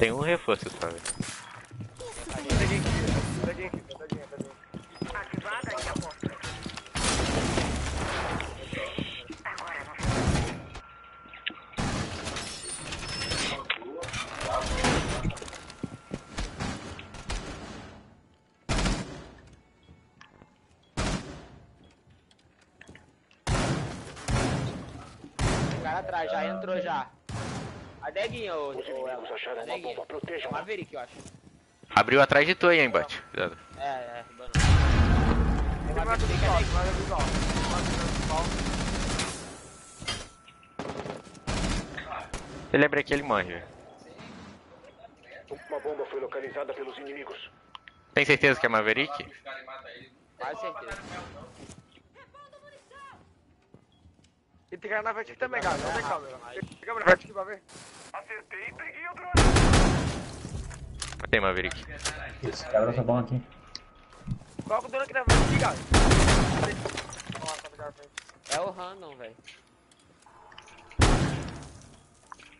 Tem um reforço e não O cara atrás, já entrou já. A deguinha, ô, Os inimigos acharam A uma bomba. É Protejam. Maverick, eu acho. Abriu atrás de tu aí, hein, bot. Cuidado. É, é. Tem É do Maverick, é visual. Ele abre aqui, ele morre. Uma bomba foi localizada pelos inimigos. Tem certeza que é Maverick? Quase certeza. E tem cara na frente aqui também. Não tem câmera. Tem câmera na frente aqui pra ver. Acertei e peguei o drone. Tem Maverick. Esse cara tá bom aqui. Coloca o dono aqui na frente aqui, cara. Tá frente. É o random, velho.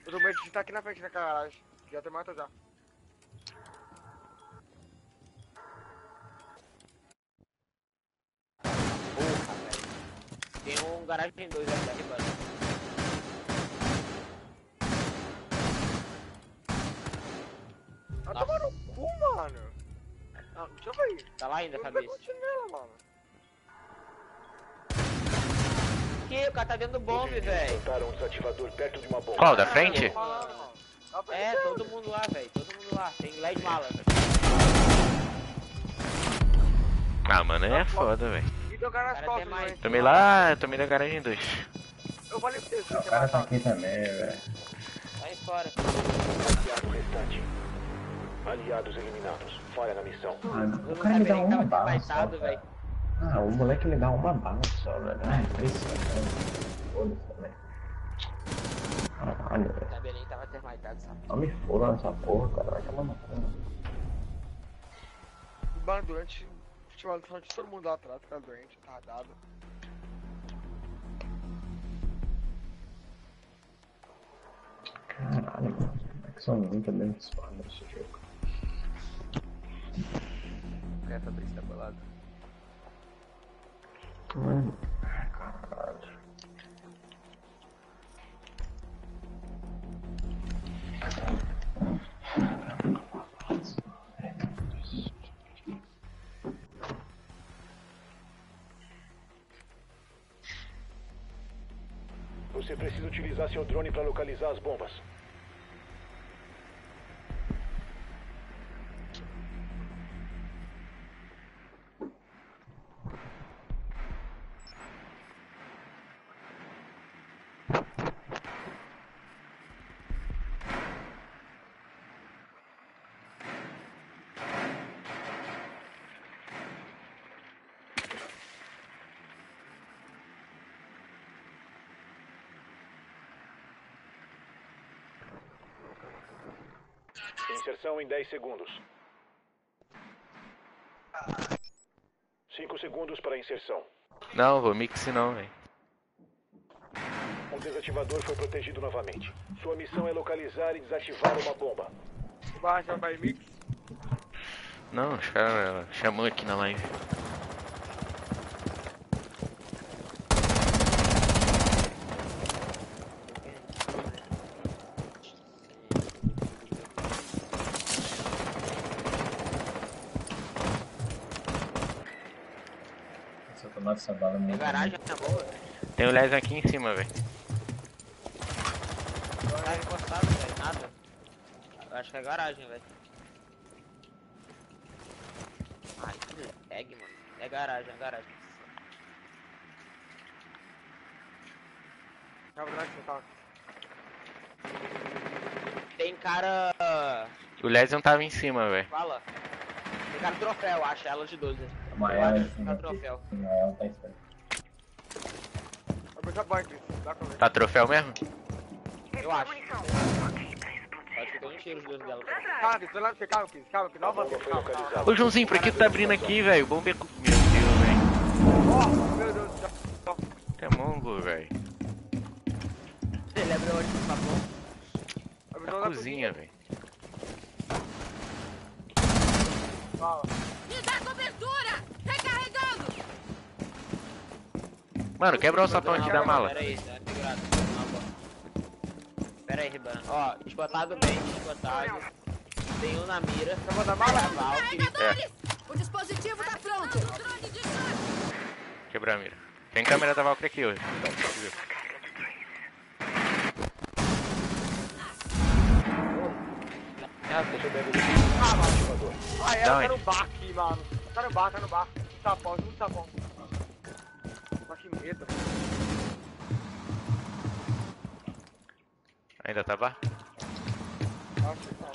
O do meio tá aqui na frente, na garagem. Já tem mata já. Porra, velho. Tem um garagem 2 ali da Ribano. Ah, Nossa. toma no cu, mano. Ah, deixa eu ver. Tá lá ainda, Eu não cabeça. nela, mano. Que? O cara tá dentro do bombe, velho. Um desativador perto de uma bomba. Qual, da frente? Tá É, todo mundo lá, velho. Todo mundo lá. Tem LED mala, velho. Ah, mano, aí é foda, velho. Deu cara nas costas. Tomei lá, tomei da garagem 2. Eu falei pra você, O cara tá aqui também, velho. Sai fora. Aliados eliminados. Falha na missão. Ah, Eu o não cara me dá que uma tava bala só, velho. Ah, o moleque ele dá uma bala só, velho. Ah, impressionante. Foda-se, velho. Caralho, velho. Não que tava Só me foda nessa porra, cara. Vai tomar no cu. Mano, durante o futebol, durante todo mundo lá atrás, cara doente, retardado. Caralho, mano. É que são muito bem espadas nesse jogo. É, Fabrício tá bolado. Mano, caralho. Você precisa utilizar seu drone para localizar as bombas. Inserção em 10 segundos. 5 segundos para inserção. Não, vou mix não, velho. Um desativador foi protegido novamente. Sua missão é localizar e desativar uma bomba. Baixa, vai mix. Não, os caras chamou aqui na live. Essa bala Tem muito. garagem na bomba. Tem o Les aqui em cima, velho. Tá encostado, velho. Nada. Eu acho que é garagem, velho. Ai, que lag, mano. É garagem, é garagem. É que você tá? Tem cara. O Les não tava em cima, velho. Fala. Tem cara troféu, acho. Ela de 12. Uma ela tá troféu. Não, ela tá esperando. Dá pra ver. Tá troféu mesmo? Eu acho. que tiro os dois dela. Lá você, calma. Calma. Não avança. Ô, Joãozinho, por que tu tá abrindo aqui, velho? É... cu- Meu Deus, velho. Oh, meu Deus do céu. Tu é mongo, velho. Ele abriu onde tá bom. A visão Na cozinha, velho. Fala. Me dá cobertura! Recarregando! Mano, quebra o sapão aqui da mala. Pera aí, tá segurado. Pera aí, Ribana. Ó, esgotado bem, esgotado. Tem um na mira. Tá bom, da mala? Carregadores! O dispositivo tá pronto! Quebrar a mira. Tem câmera da Valkyrie aqui hoje. Ah, mano. Ah, é, Da tá no bar aqui, mano. Tá no bar, tá no bar. Sapão, junto sapão. Que medo. Ainda tá bar? Acho que não.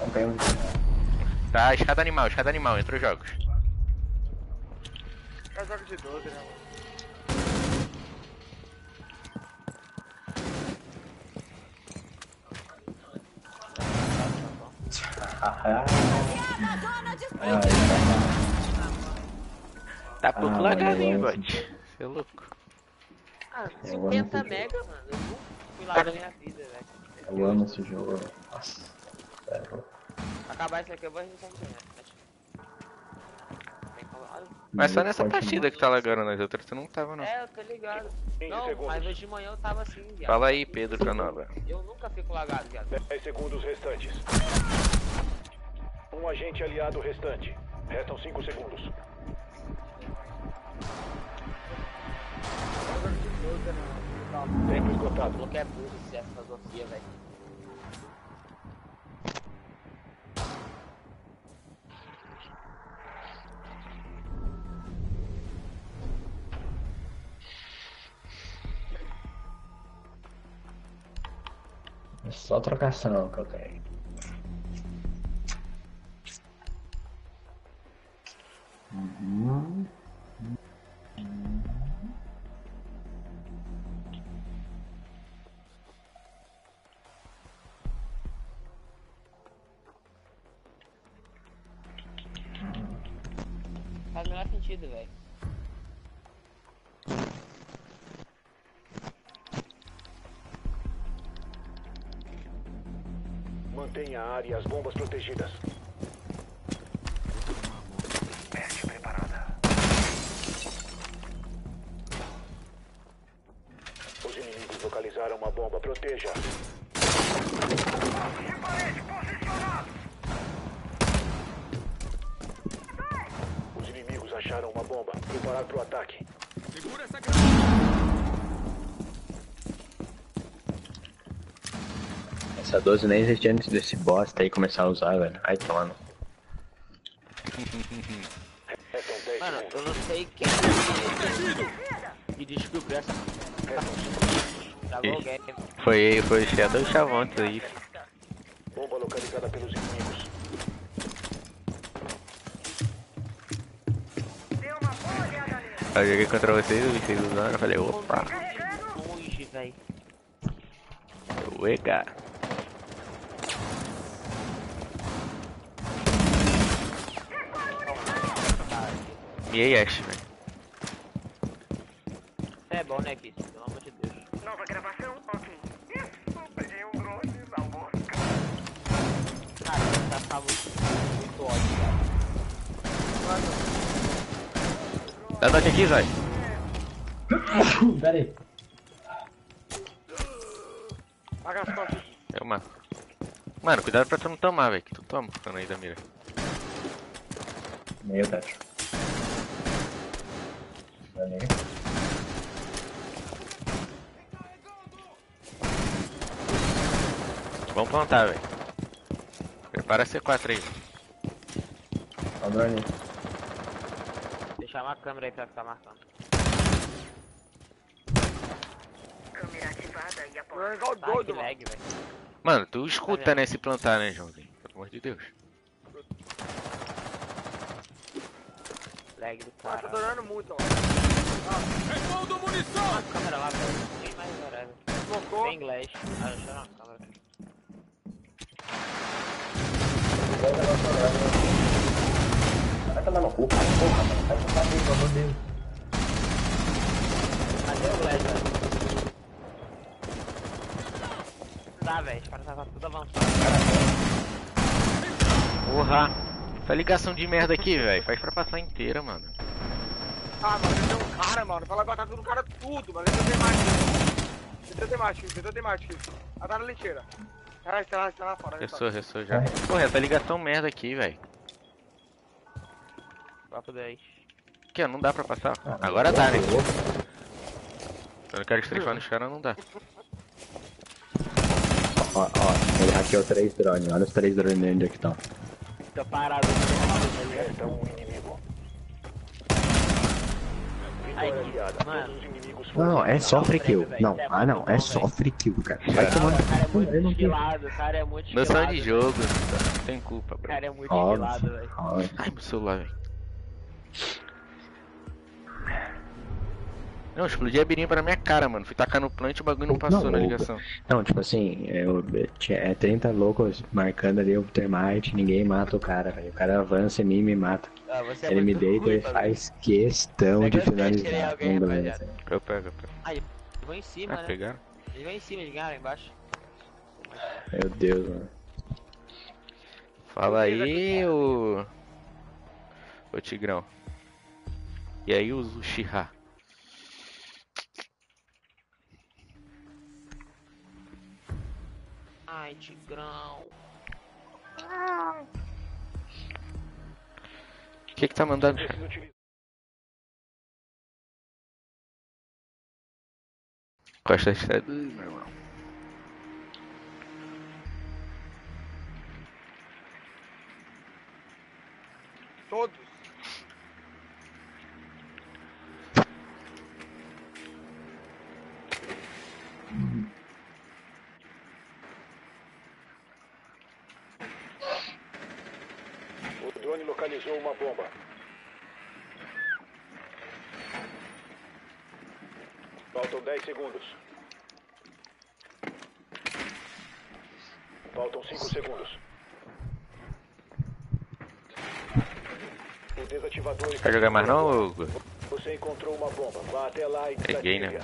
Não tem um. Tá, escada animal, escada animal, entre os jogos. É jogo de 12, né, mano? Ah, ah, Amazona de ah, Tá pouco Ah, lagarinho, mano, bot. Você é louco. Ah, Eu amo 50 esse mega, mano. Eu nunca fui lá na minha vida, velho. eu amo esse jogo. Nossa. Sério. Acabar isso aqui eu vou a internet. Tem como- ah, Mas só nessa partida que tá lagando, nas outras tu não tava não. É, eu tô ligado. 15 Não, mas hoje de manhã eu tava assim, viado. Fala aí, Pedro Canova. Eu nunca fico lagado, viado. 10 segundos restantes. Um agente aliado restante. Restam 5 segundos. Tempo esgotado. Falou que é burro essa filosofia, velho. É só trocação que eu tenho. Uhum. Faz o menor sentido, velho. Mantenha a área e as bombas protegidas. Proteja. Os inimigos acharam uma bomba. Preparar para o ataque. Essa 12 nem existia antes desse bosta aí começar a usar, velho. Ai, tomando. Foi, foi o Shadow Chavante aí. Bomba localizada pelos inimigos. Eu joguei contra vocês, vocês usando, eu falei, opa, Longe, velho. uega. E aí, Ash, velho? Aqui, Zói. Pera aí. Eu mato. Mano, cuidado pra tu não tomar, velho, que tu toma quando aí da mira. Meio teto. Dani. Vamos plantar, velho. Prepara a C4 aí. Ó o drone. Câmera aí pra ficar marcando. Câmera ativada e Não é aposta. igual Tá, que doido, mano. lag, velho. Mano, tu escuta nesse plantar, né, Joãozinho? Pelo amor de Deus. Lag do Ah, cara. tá durando muito, ó. Uma câmera lá, velho. Nem mais whatever. Smocou. Tem inglês. Ah, deixa eu uma câmera. Vai tomar no cu, cara. Porra, mano. Vai tomar no pelo amor de Deus. Cadê o velho? Não dá, velho. Os caras estavam tudo avançados. Porra. Essa ligação de merda aqui, velho. Faz pra passar inteira, mano. Ah, mano, ele tem um cara, mano. Fala matar todo cara tudo, mano. Ele tem mais. Ele tem mais ele tem mais. Ah, tá na lixeira. Ah, está lá, está lá fora. Ressou, ressou já. Porra, essa ligação merda aqui, velho. Papo 10. Aqui, ó, não dá pra passar. Agora dá, né? Eu não quero estrifar nos caras, não dá. Ó, ó, ele hackeou três drones. Olha os três drones onde é que estão. Fica parado. tá Resta um inimigo. Mano. Todos os inimigos Não, foram não, é só free kill. Não, ah não, é só free kill, cara. Vai tomar. O cara é muito Eu não tenho- cara é muito Noção estilado. de jogo, não tem culpa, O bro. cara é muito Óbvio. velho. Ai, meu celular, velho. Não, explodi a birinha pra minha cara, mano. Fui tacar no plant e o bagulho não passou Não, na o- ligação. Não, tipo assim, eu, é 30 loucos marcando ali o termite, ninguém mata o cara, velho. O cara avança em mim e me mata. Ah, você é Ele me muito deita ruim, e faz questão Pega de o ele é finalizar. alguém. Eu pego, eu pego. Ah, eles vão em cima, Ah, né? pegaram? Eles vão em cima, eles ganharam embaixo. Meu Deus, mano. Fala aí, ô. Ô Tigrão. E aí, o Uchiha? Ai, Tigrão. O que que tá mandando? Costa Estrada. Ui, meu irmão. Todos. Localizou uma bomba. Faltam 10 segundos. Faltam 5 segundos. O desativador está Quer jogar mais não, ô? Você encontrou uma bomba. Vá até lá e Peguei, né?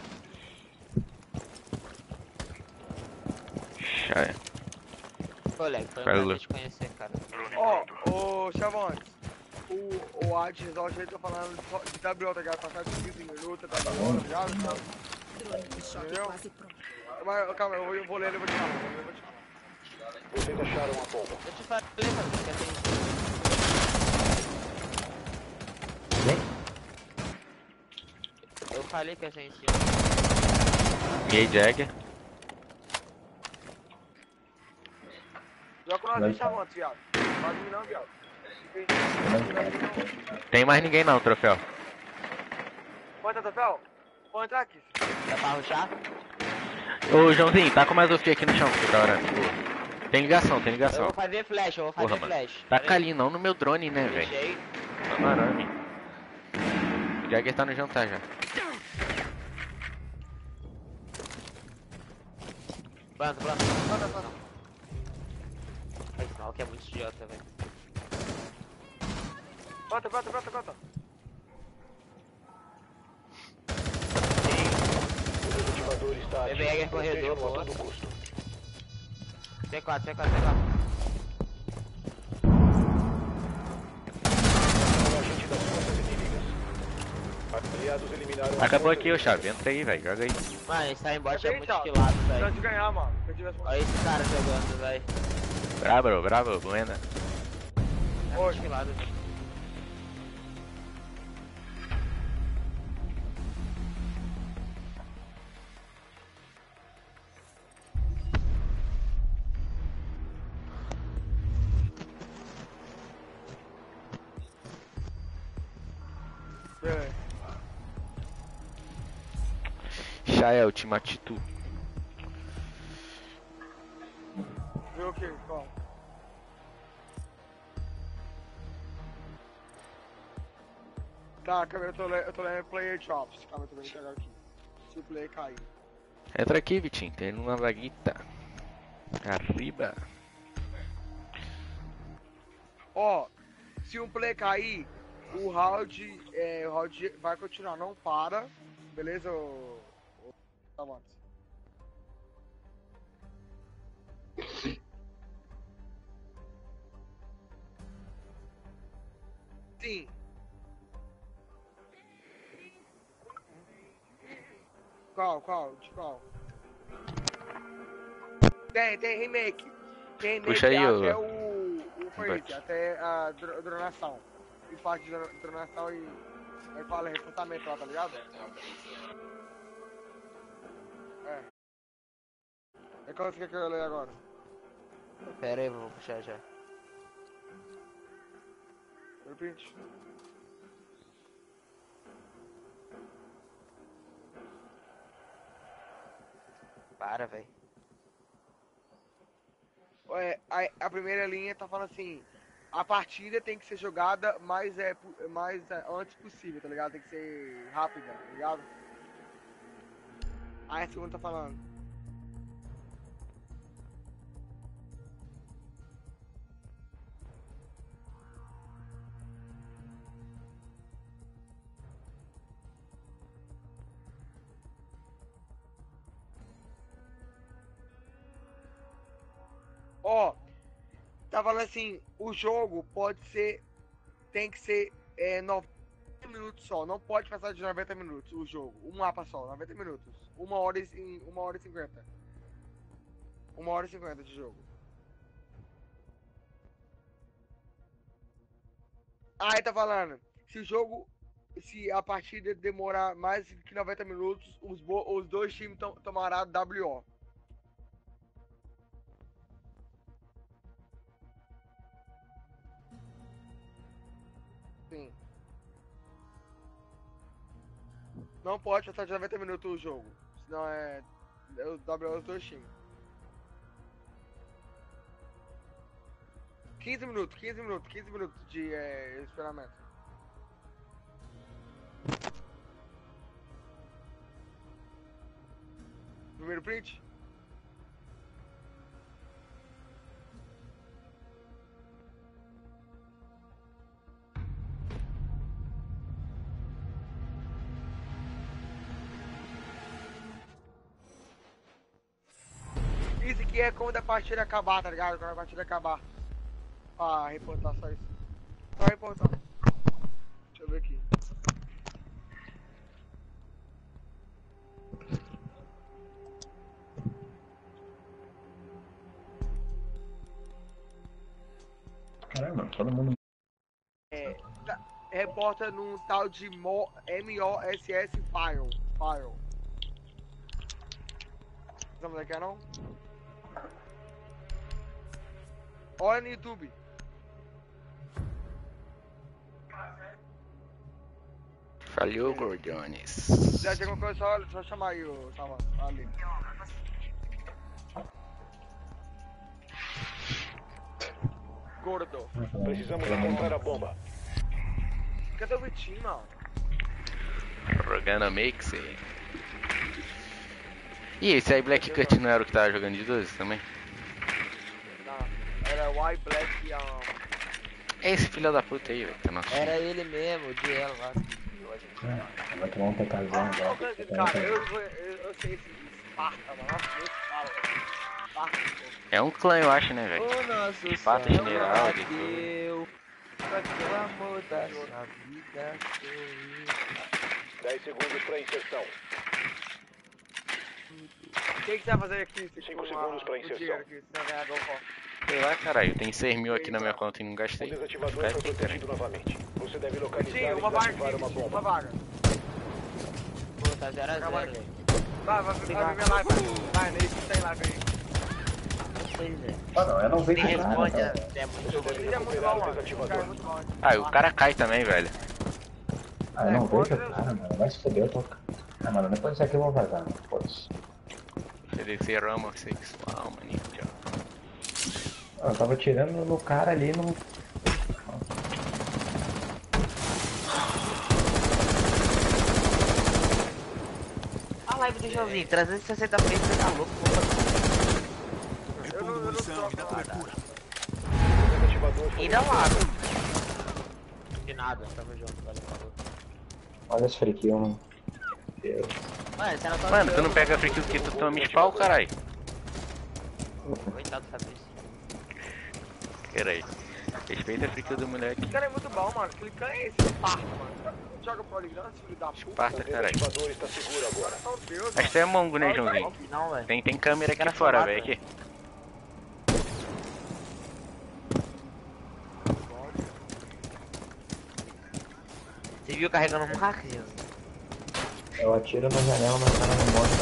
Ô, Leg, foi um prazer te conhecer, cara. Ó, ô, Chavões. O, o Ad Resort aí tá falando só de WO, tá ligado? Passar de 15 minutos, tá ligado? Tá ligado? Drone de choque Entendeu? quase pronto. Mas, calma, eu vou, eu vou ler ele vou. Eu vou te falar. Vocês acharam a bomba. Eu te falei, mano, que tem... Eu falei que em cima. Gay Jagger. Joga com nós aí, Chavões, viado. Pode vir não, viado. Tem mais ninguém não, troféu. Pode entrar, Troféu? Pode entrar aqui. Dá pra ruxar? Ô, Joãozinho, tá com mais o aqui no chão, que da hora. Tem ligação, tem Eu ligação. vou fazer flash, eu vou fazer Porra, mano. flash. Taca ali, não no meu drone, né, velho? Deixei. Tá no arame. O Jagger tá no jantar já. Planta, planta. Planta, planta. Esse maluco é muito idiota, velho. Planta, planta, planta. O desativador está ativo. BBR corredor, boa. todo custo. C4, C4, C4. Um agente das forças inimigas. Aliados eliminaram Acabou aqui, ô forças chave. Entra aí, velho. Joga aí. Mano, esse Timebot é Bem, muito estilado, Chance velho. de ganhar, mano. Tivesse Olha esse cara jogando, velho. Brabo, brabo, buena. É muito estilado, velho. Shael, Timatitu. Vê o que? Qual? Tá, calma, eu tô, eu tô lendo player drops. Calma, eu tô vendo pegar aqui. Se o player cair. Entra aqui, Vitinho. Tem uma vaguita. Arriba. Ó, se um player cair, o round, é, o round vai continuar, não para. Beleza, ô... Sim. Qual, qual? De qual? Tem, tem remake. Tem remake Puxa aí, até o. O Freeze, Bate. até a dro- dronação. E parte de dro- dronação e. Aí fala recrutamento lá, tá ligado? É qual que eu leia agora? Pera aí, vou puxar já. Meu print. Para, velho. A, a primeira linha tá falando assim, a partida tem que ser jogada mais, é, mais é, antes possível, tá ligado? Tem que ser rápida, tá ligado? Aí a segunda tá falando. Ó, tá falando assim, o jogo pode ser, tem que ser é, 90 minutos só, não pode passar de 90 minutos o jogo, um mapa só, 90 minutos, uma hora e, hora e 50. Uma hora e 50 de jogo. Aí tá falando, se o jogo, se a partida demorar mais que 90 minutos, os, os dois times tom, tomará WO. Não pode passar de 90 minutos o jogo. Senão é. é o WO dos dois times. 15 minutos, 15 minutos, 15 minutos de é, esperamento. Primeiro print? Aqui é quando a partida acabar, tá ligado? Quando a partida acabar. Ah, reportar só isso. Só reportar. Deixa eu ver aqui. Caramba, todo mundo. É, tá- reporta num tal de Mo- MOSS File. File. Sabe onde é que é não? Olha no YouTube. Falhou, Gordiones. Já tem alguma coisa, só, só chamar aí o Salva. Ali. Gordo. Precisamos encontrar a bomba. Cadê o Vitinho, mano? Rogana Makes. E esse aí, Black Cut não era o que tava jogando de 12 também? White Black um... É esse filho da puta aí, velho. Tá. Era ele mesmo, o de ela lá. É, vai tomar um PKzão agora. um Cara, eu, eu, eu sei esse Esparta, mano. Nossa, esse fala, velho. Esparta, pô. É um clã, eu acho, né, velho? Nosso Pata céu general, bateu, Só que o amor da sua vida sou eu. 10 segundos para inserção. O que, que você vai fazer aqui? Você Cinco com segundos pra o inserção. Não. Sei lá, caralho. Tem 6 mil aqui na minha conta e não O gastei. desativador foi protegido novamente. Você deve localizar Sim, uma vaga uma uma bomba. vaga. Pô, tá 0x0, Acabou. velho. Vai, vai, vai ver minha live, vai. Vai, Ney, tem live aí. É. Mano, eu não vejo nada, responde, cara. é muito Você ruim. deve Ele é muito bom, o mano. É bom. Ah, e o cara cai também, velho. Ah, eu não É, vejo o cara, mano. Vai se fuder, eu tô. Ah, mano, depois disso aqui eu vou vazar, mano. Foda-se. CDC era homossexual, maninho. Eu tava tirando no cara ali no. A live do Jovinho, 360 frames, você tá louco, pô. Eu não, eu não desativador foi Ainda lá, De nada, tamo junto, valeu, falou. Olha esse freak, mano. Deus. Mano, você não tá Mano, tu não pega free kill porque tu toma spawn, caralho. Coitado do Fabrício. Pera aí. Respeita a frica do moleque. Esse cara é muito bom, mano. Clicando é esse Esparta, mano. Joga Polygram, esse filho da puta. Esparta, O caralho. desativador está seguro agora. Acho que tu é mongo, né, Joãozinho? Não, velho. Tem, tem câmera aqui Cara fora, velho. Aqui. Você viu carregando um hack? Eu atiro na janela, mas o cara não morre.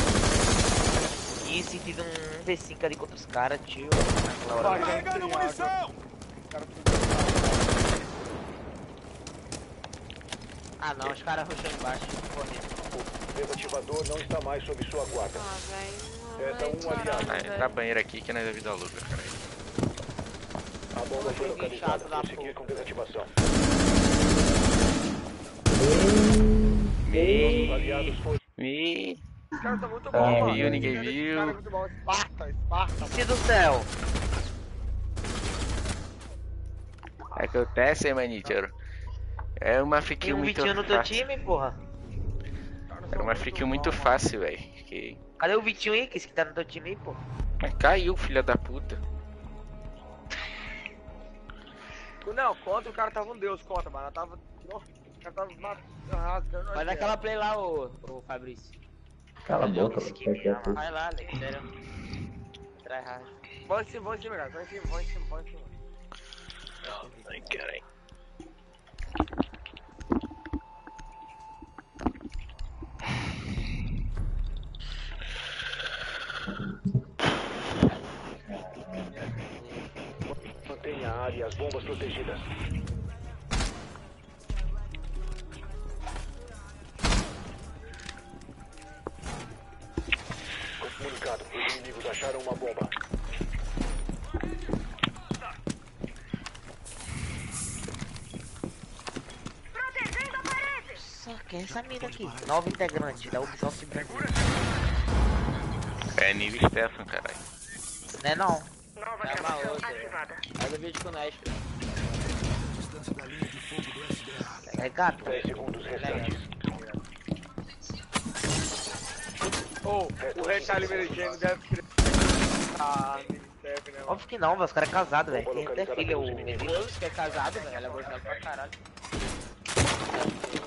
Isso e fiz um V5 ali contra os caras, tio. Naquela hora. Carregando munição! Ah não, os caras rusham embaixo. Correndo. O desativador não está mais sob sua guarda. Ah, velho. Resta um aliado. Ah, entra a banheira aqui que nós é vida louca, caralho. A bomba foi Joguinho localizada. Prosseguir com desativação. Me. Foram Me. Os caras são muito Ah, bons, mano. viu, ninguém Esse viu. cara é muito bom. Esparta, Esparta. Filho do céu. Acontece, manítero. É uma Tem fiquinha um muito Vitinho no teu fácil. time, porra. Era uma fiquinha muito fácil, velho. Que... Cadê o Vitinho aí, que esse que tá no teu time aí, porra? Mas Caiu, filha da puta. Não, conta o cara tava um deus, conta, mano. Tava. Nossa, o cara tava matando, rasgando. Vai naquela play lá, ô, ô Fabrício. Cala a boca, já, tudo. Vai lá, Alex, sério. Try hard. Vão em cima, vão em cima, cara. Vão em cima, vão em cima, vão em cima. Ai, caralho. Mantenha a área e as bombas protegidas. Comunicado. Os inimigos acharam uma bomba. Protegendo a parede! Só quem é essa mina aqui? Nova integrante da Ubisoft Brasil. É nível Stefan, caralho. Não é não. Nova É uma gravação outra. ativada. Faz o vídeo com nós, filho. É gato, 10 segundos restantes. Ô, o Red tá liberando deve escrever. Ah, me serve, né? Óbvio que não, velho. Os caras é casado, velho. Vou Tem até filha, o. Deus que é casado, velho. Ela é gostado pra caralho.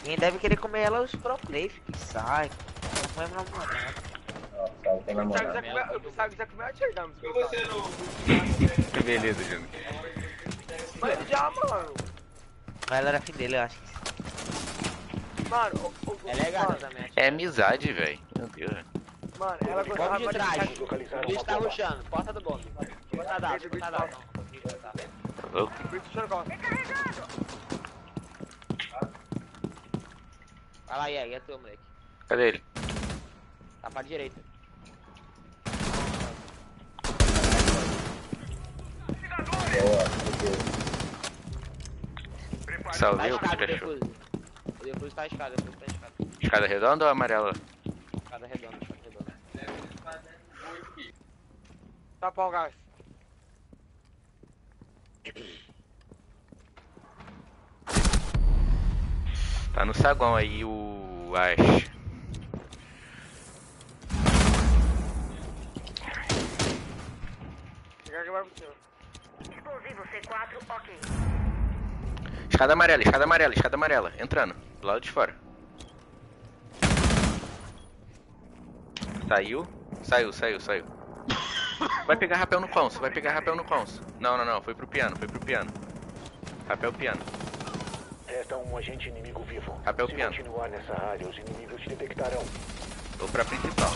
Quem deve querer comer ela é os pro play, filho. Que sai. Não é namorado. Nossa, eu tenho O namorado. já comeu, o Thiago já comeu a Tierdam. Beleza, Júnior. Mas já, mano. Mas ela era fim dele, eu acho. Mano, o, o, Ela é também. É amizade, velho. Meu Deus. Mano, ela gostava de trás. O bicho tá rushando. Porta do bombe. Porta da porta da não. Tá. Vai lá, Ieg, é teu, moleque. Cadê ele? Tá pra direita. Tá Salvei a o que escada, o achou? Defuse. O Defuse tá a escada, o Defuse tá a escada. Escada redonda ou amarela? Escada redonda. Tá pau, gás. Tá no saguão aí o Ash. Explosivo C4, ok. Escada amarela, escada amarela, escada amarela. Entrando, do lado de fora. Saiu? Saiu, saiu, saiu. Vai pegar rapel no conso, vai pegar rapel no conso. Não, não, não, foi pro piano, foi pro piano. Rapel piano. Resta um agente inimigo vivo. Rapel Se piano. continuar nessa área, os inimigos te detectarão. Vou pra principal.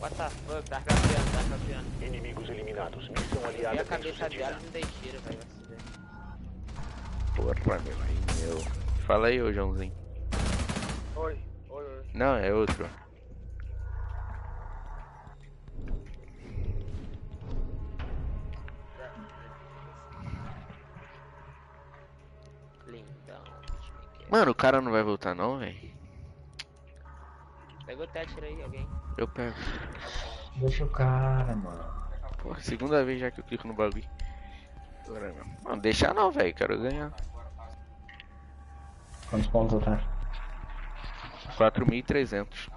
What the fuck? Tá capiando, tá capiando. Inimigos eliminados. Missão E aliada a bem cabeça dela não tem tiro, velho. vai. Porra, meu, aí, meu. Fala aí, ô Joãozinho. Oi, oi, oi. Não, é outro. Lindão. Mano, o cara não vai voltar não, velho. Pegou o Thatcher aí, alguém. Eu pego. Deixa o cara, mano. Porra, segunda vez já que eu clico no bagulho. Agora não. Deixa não, velho. Quero ganhar. Quantos pontos eu tenho? 4.300.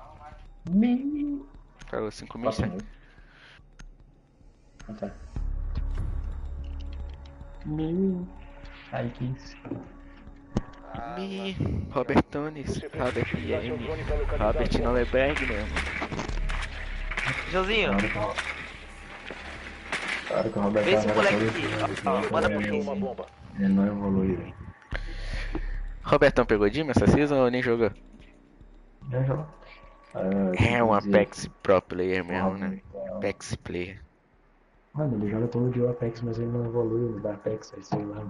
Mil. Pagou 5.100. Ah, tá. Mil. Aí que isso. Me, Robert Tones, Você Robert localizar Robert. Noleberg mesmo. Joãozinho, Claro que o- Claro que o Roberto Vê esse moleque foi- aqui, manda pro bomba. Ele não evolui, velho. Robertão pegou Dima essa season ou nem jogou? Já jogou. Ah, É um Apex Pro Player mesmo, né? Roberto- Apex Player. Mano, ele joga todo dia o Apex, mas ele não evolui da Apex, aí sei lá.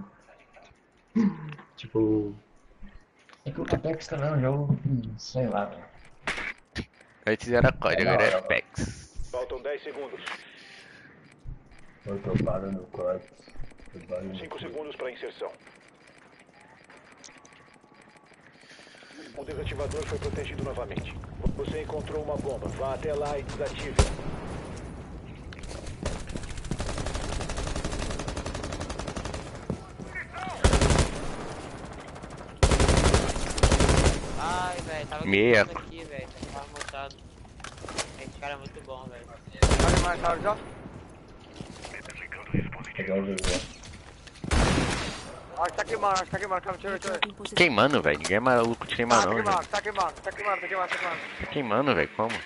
tipo. É que o Apex também é um jogo. sei lá, velho. Antes era COD, agora é Apex. Faltam 10 segundos. Eu tô parando no corte. 5 segundos para inserção. O desativador foi protegido novamente. Você encontrou uma bomba. Vá até lá e desative. Gritando aqui, velho. Tava montado. Esse cara é muito bom, velho. Olha mais tarde, ó. Pegar o. Acho que tá queimando, acho que tá queimando. Calma, deixa eu ver. Queimando, velho. Ninguém é maluco de Tá queimar não, queimando, velho. tá queimando, tá queimando, tá queimando, tá queimando. Queimando, velho. Como?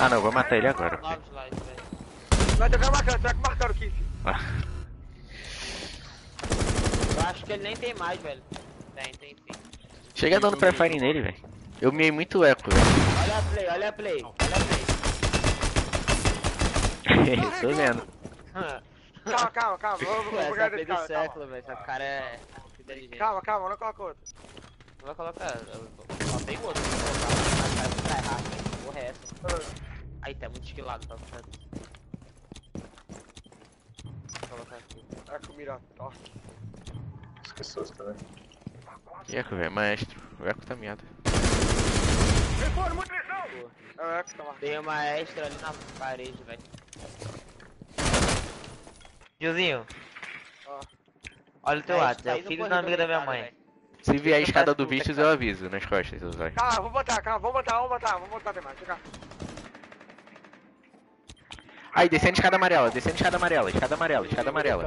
Ah, não. Vou matar ele agora. Slides, velho. Vai tocar marcando, vai marcando o Kiff. Eu acho que ele nem tem mais, velho. Tem, tem sim. Chega dando pré-fire nele, velho. Eu miei muito eco, velho. Olha a play, olha a play, olha a Tô vendo. play. Calma, calma, calma. Vou, Essa é pegar play desse cara, calma. século, velho. Esse cara é. Calma, calma, não coloca outro. Não vai colocar. Só tem outro. Vou colocar. Mas cara, errado, velho. Porra é essa? Aí tá muito esquilado, tá certo. Vou colocar aqui. Olha com o Miranda, ó. Esqueceu também. Eco, velho. Maestro. O eco tá miado. O Eco, tá marcando. Tem uma extra ali na parede, velho. Gilzinho. Ó. Olha o teu lado, tá é aí o filho da amiga da minha mãe. velho. Se vier a escada do teclado. eu aviso nas costas, seus olhos. Calma, vou botar, calma, vamos botar, vamos botar, vamos botar demais, fica. Aí, descendo escada amarela, descendo escada amarela, escada amarela, escada amarela.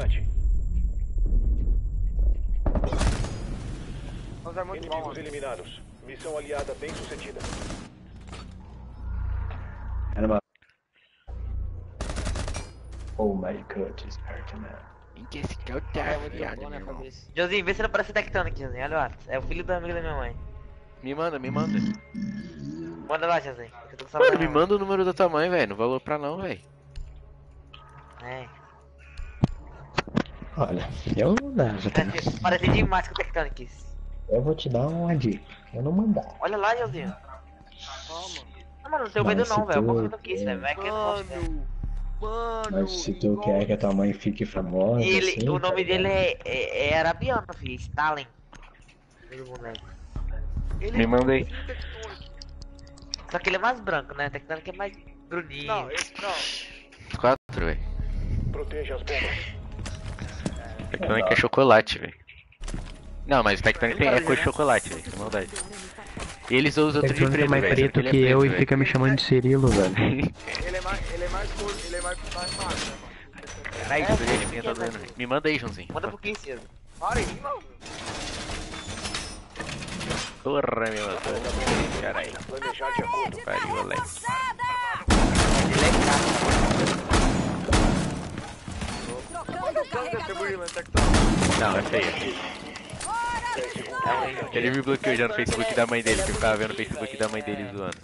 Vamos é muito bom, eliminados. Missão aliada bem sucedida. Uma. Oh my god, it's hurting, man. Que esse que é o É meu irmão. Joãozinho, vê se não parece Tectonic, Joãozinho. Olha lá. É o filho da amiga da minha mãe. Me manda, me manda. Manda lá, com Mano, me manda o número da tua mãe, velho. Não valor pra não, velho. É. Olha, eu não dava, tá? Parece, parece demais com o Tectonic. Eu vou te dar uma dica. Eu não mandava. Olha lá. Calma. Não, mano, não tenho medo não, velho. Eu confio no Kiss, velho. Vai que eu posso, velho. Mano, mano. Mas se tu igual- quer que a tua mãe fique famosa. Ele, assim, o nome tá dele ligado? é, é, é arabiano, filho. Stalin. Ele Me tem tectônico. Só que ele é mais branco, né? Tectonic é mais bruninho. Não, esse não. Quatro, velho. Proteja as bombas. Tectonic é chocolate, velho. Não, mas o Tectonic tem- é cor de chocolate, velho. Sem maldade. E eles usam outro de Tectonic é preto, mais velho. preto ele é que eu e fica me chamando de Cirilo, velho. Ele é mais, ele é mais ele é mais, mais né, mano? Caralho, brilho minha tá doendo. Me manda aí, Joãozinho. Manda pro Kiss, Joãozinho. Para aí, mano. Porra, meu mano. Caralho. Planejar de acordo. Pariu, Alex. Ele é caro. Trocando o carregador. tectônico. Não, é feio. Ele me bloqueou já no Facebook da mãe dele, que eu ficava vendo o Facebook da mãe dele zoando.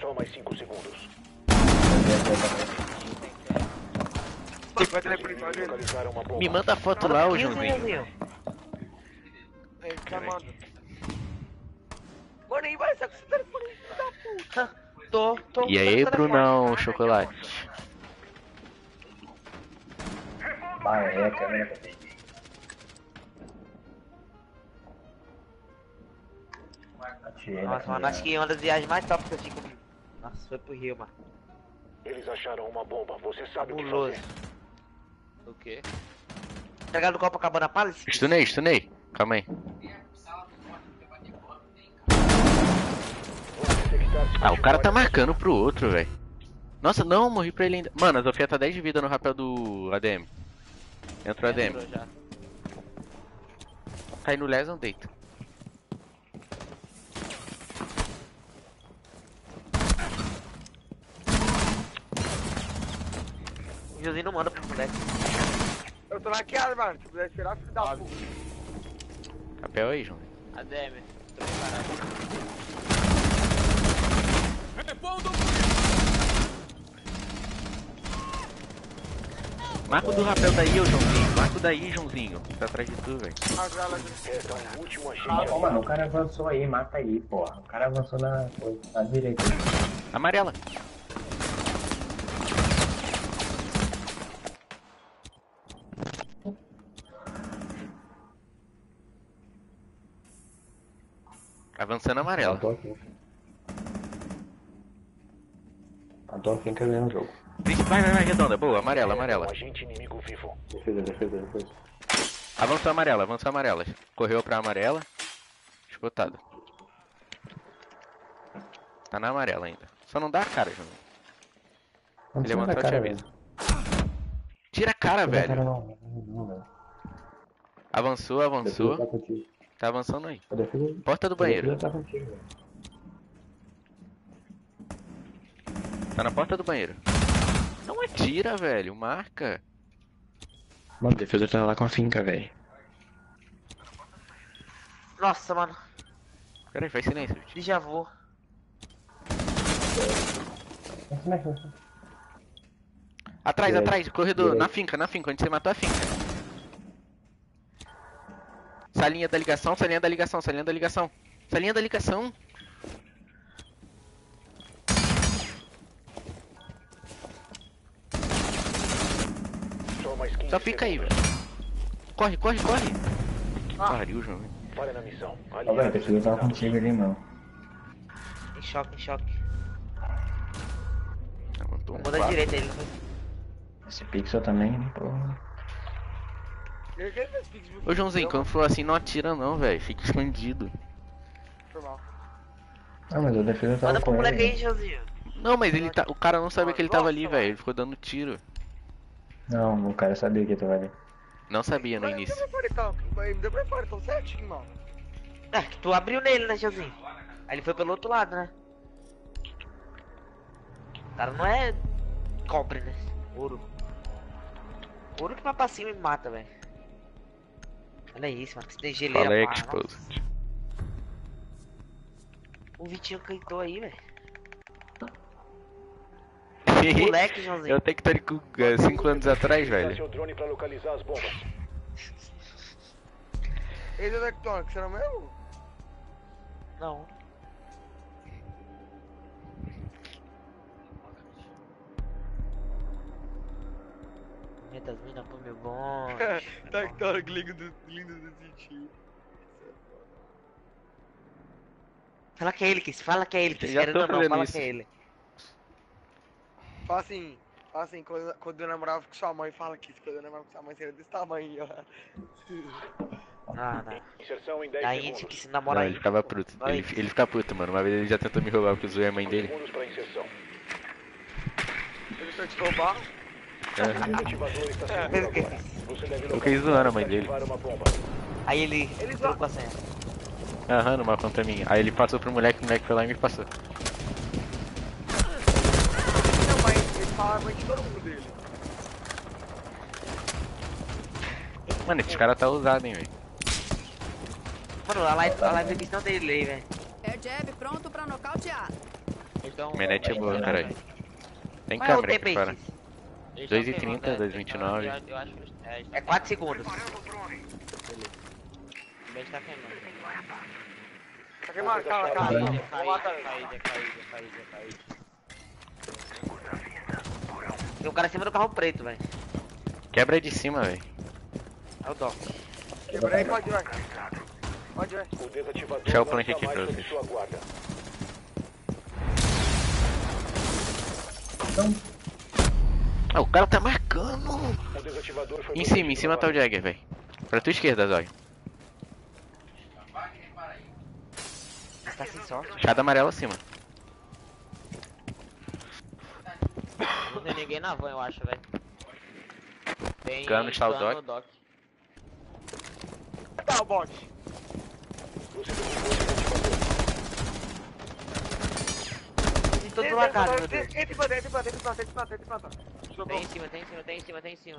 Só mais 5 segundos. Me manda a foto lá, ô Joãozinho. Tá, mano. Aí vai, você tá da puta. Tô, tô. E aí. Brunão, chocolate. Ah, é a Nossa, mano, acho que uma das viagens mais top que eu tive comigo. Nossa, foi pro Rio, mano. Eles acharam uma bomba. Você sabe o que Fabuloso. fazer. O quê? Pegaram do Copacabana Palace? Stunei, stunei. Calma aí. Ah, o cara tá marcando pro outro, velho. Nossa, não, morri pra ele ainda. Mano, a Zofia tá 10 de vida no rapel do ADM. Entra o ADM. Cai no lesão, deita. Josinho não manda pro moleque. Eu tô naquela, mano. Se puder esperar, filho da puta. Rapel aí, João. ADM. Tô preparado. Marca o do rapel daí, ô Joãozinho. Marca o daí, Joãozinho. Tá atrás de tu, velho. Ah, mano, o cara avançou aí, mata aí, porra. O cara avançou na, na direita. Amarela. Avançando amarela. Matou aqui. Matou aqui que eu ganhei o jogo. Vai, vai, vai, redonda. Boa, amarela, amarela. Um agente inimigo vivo. Defesa, defesa, defesa. Avançou amarela, avançou amarela. Correu pra amarela. Esgotado. Tá na amarela ainda. Só não dá a cara. Não Ele levantou, cara, aviso. Tira a cara, da velho. cara, não. Não, não, velho. Avançou, avançou. Tá avançando aí. Defesa, Porta do banheiro. defesa tá. Tá na porta do banheiro. Não atira, velho. Marca. Mano, a defesa tá lá com a finca, velho. Nossa, mano. Pera aí, faz silêncio. tio. Déjà vu. Atrás, atrás, corredor. Na finca, na finca. Onde você matou a finca. Salinha da ligação, salinha da ligação, salinha da ligação. Salinha da ligação. Só mais 15 Só fica aí, velho. Corre, corre, corre. Pariu, João. Falha na missão. Ó, velho, a defesa tá contigo ali, mano. Em choque, em choque. Aguentou um Manda a quatro. direita ele, foi? Esse pixel também, né, porra. Eu quero ver esse pix de Ô Joãozinho, quando for assim, não atira não, velho. Fica escondido. Foi mal. Ah, mas a defesa tava Manda pro com moleque ele. aí, Josinho. Não, mas ele tá. O cara não sabia que ele tava ali, velho. Ele ficou dando tiro. Não, o cara sabia que tava ali. Não sabia no Mas início. Me deu pra então. Me deu pra fora, então certinho, mano. É, que tu abriu nele, né, Josinho? Aí ele foi pelo outro lado, né? O cara não é cobre, né? Ouro. Ouro que vai pra cima e mata, velho. Olha isso, mano. Que tem geleira, Fala aí, pá, Expose. nossa. O Vitinho cantou aí, velho. Moleque, Joãozinho. Eu tenho que estar com 5 anos atrás, velho. seu drone pra localizar as bombas. Esse é Tectonic, é mesmo? Não. Meia das minas pro meu bom. Tectonic, lindo do, lindo do Titi. Fala que é ele, Kiss. Fala que é ele, Kiss. Já Querendo tô ou não, fala isso. que é ele. Fala assim, fala assim, quando, quando eu namorava com sua mãe, fala que quando eu namorava com sua mãe seria desse tamanho, ó. Ah, não. Inserção em 10 Daí a gente segundos. que se namora Não, aí. ele ficava puto. Vai. Ele, ele fica puto, mano. Uma vez ele já tentou me roubar porque eu zoei a mãe dele. Ele foi te roubar. Eu fiquei zoando a mãe dele. Aí ele, trocou a senha. Aham, numa conta minha. Aí ele passou pro moleque, o moleque foi lá e me passou. Não, mas ele falava de todo mundo dele. Mano, esse cara tá ousado, hein, velho. Mano, a live, a live é questão dele aí, velho. Air jab pronto pra nocautear. Então, net é boa, caralho. Tem é câmera aqui fora. Kiss? eles 2,30, tão queimando, né? 2,29. Eu, eu acho que é, eles É tão 4 segundos. O beijo tá queimando. Tá queimado, cala, Caída, caída, caída, caída. Tem um cara em cima do carro preto, velho. Quebra de cima, velho. É o Doc. Quebrei aí, pode ir, vai. Pode ir. O Deixa flanque está aqui pra vocês. guarda. Ah, o cara tá marcando. O desativador foi Em cima, em cima tá o. Jagger, velho. Pra tua esquerda, Zóio. Você tá sem sorte. Chada amarela acima. Não tem ninguém na van, eu acho, velho. Tem Cano, está o Doc. Doc. Tá, o bot. Desativador. Em todo lugar, meu Deus. Entra em planta, entra em planta, entra em planta, entra em planta, entra em planta. Tem em cima, tem em cima, tem em cima, tem em cima.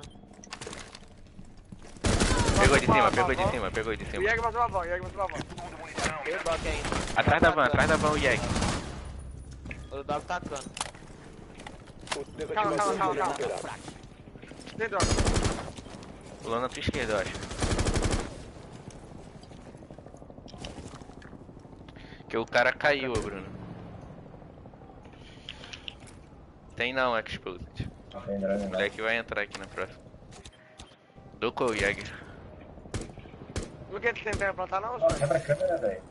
Pegou de cima, pegou de cima, pegou de O cima. Jäger matou uma van, o Jäger matou uma van. O ainda. Atrás da van, atrás da van o Yeg. O Doc tacando. O Calma, calma, calma, calma. Tem droga. Pulou na tua esquerda, eu acho. Que o cara caiu, ô, Bruno. Tem não, Exposed. Tem O moleque vai entrar aqui na próxima. Docou o Jäger. Não quer tentar plantar não, Ó, senhor? quebra a câmera, velho.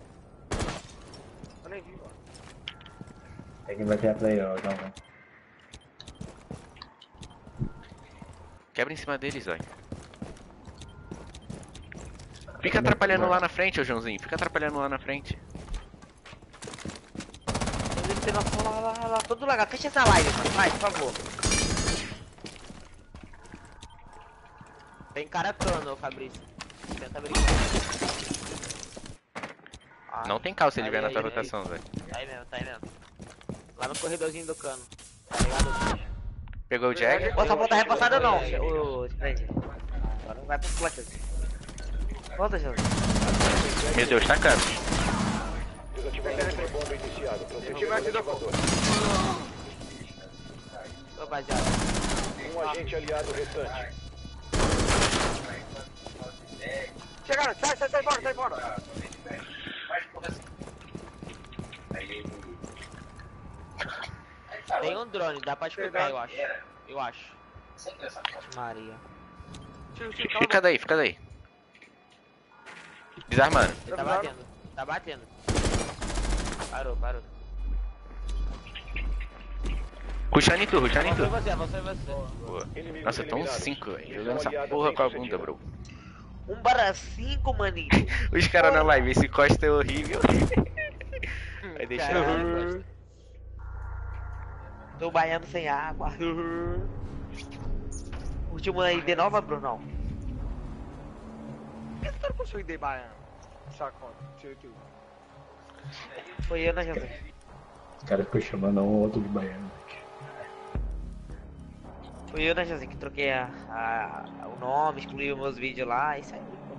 Eu nem vi, mano. Tem que bater a play, ó, João. Quebra em cima deles, vai. Fica atrapalhando lá na frente, ô Joãozinho. Fica atrapalhando lá na frente. Ele tem lá, lá, lá, lá, todo lugar. Fecha essa live, mano. Vai, por favor. Tem cara cano, ô Fabrício. Tenta brincar. Ah, Não tem cal se ele vier na tua rotação, velho. Tá aí mesmo, tá aí mesmo. Lá no corredorzinho do cano. Tá ligado? Pegou o Jäger? Ô, essa volta reforçada não. Ô, Sprendy. Agora não vai pro clutch. Volta, Jesus. Meu Deus, tá caro. Desativamento de bomba iniciado. Proteger o desativador. Ô, rapaziada. Um agente aliado restante. Chegaram, sai, sai, sai fora, sai fora. Tem um drone, dá pra escutar, eu acho. Eu acho. Maria. Fica daí, fica daí. Desarmando. Ele tá batendo. Tá batendo. Parou, parou. Ruxando em tu, ruxando em Avançou tu. você, avançou você. Boa. Nossa, tão eliminados. 5, velho. Jogando essa porra com a bunda, bro. Um para cinco, maninho. Os caras na live, esse Costa é horrível. Vai deixar. Caralho, Tô baiano sem água. Último aí de nova, Brunão. Por que você não conseguiu ir de baiano? Tudo. Foi eu, né, Jesus? Os caras ficam chamando um ou outro de baiano. Fui eu, né, Jesus, que troquei a, a- o nome, excluí os meus vídeos lá, isso aí. pô.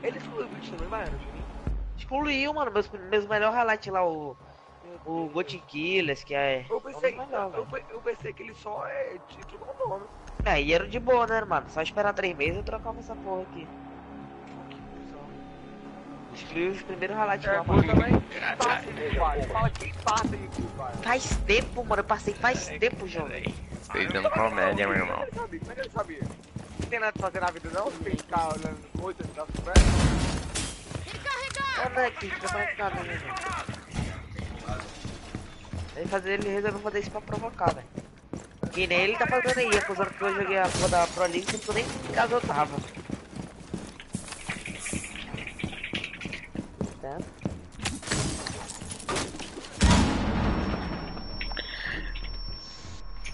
Ele excluiu o vídeo também, baiano. Excluiu, mano, meus, meus melhores highlights lá, o, o Gotin Killers, que é. Eu pensei, o melhor, eu, eu pensei que ele só é título ao nome. É, e era de boa, né, mano? Só esperar três meses eu trocava essa porra aqui. Excluiu os primeiros highlights É, lá, também. Passa. Fala quem. Faz tempo, mano, eu passei faz tempo, João. Vocês dando comédia, meu irmão. Como é que ele sabia? É? Não tem nada pra fazer na vida não? Ficar olhando coisas da super. Ô, moleque, fica conectado, né? Ele, fazer, ele resolveu fazer isso pra provocar, velho. Que nem ele tá fazendo aí, acusando que eu joguei a porra da Pro League, que eu nem em casa eu tava. Tá?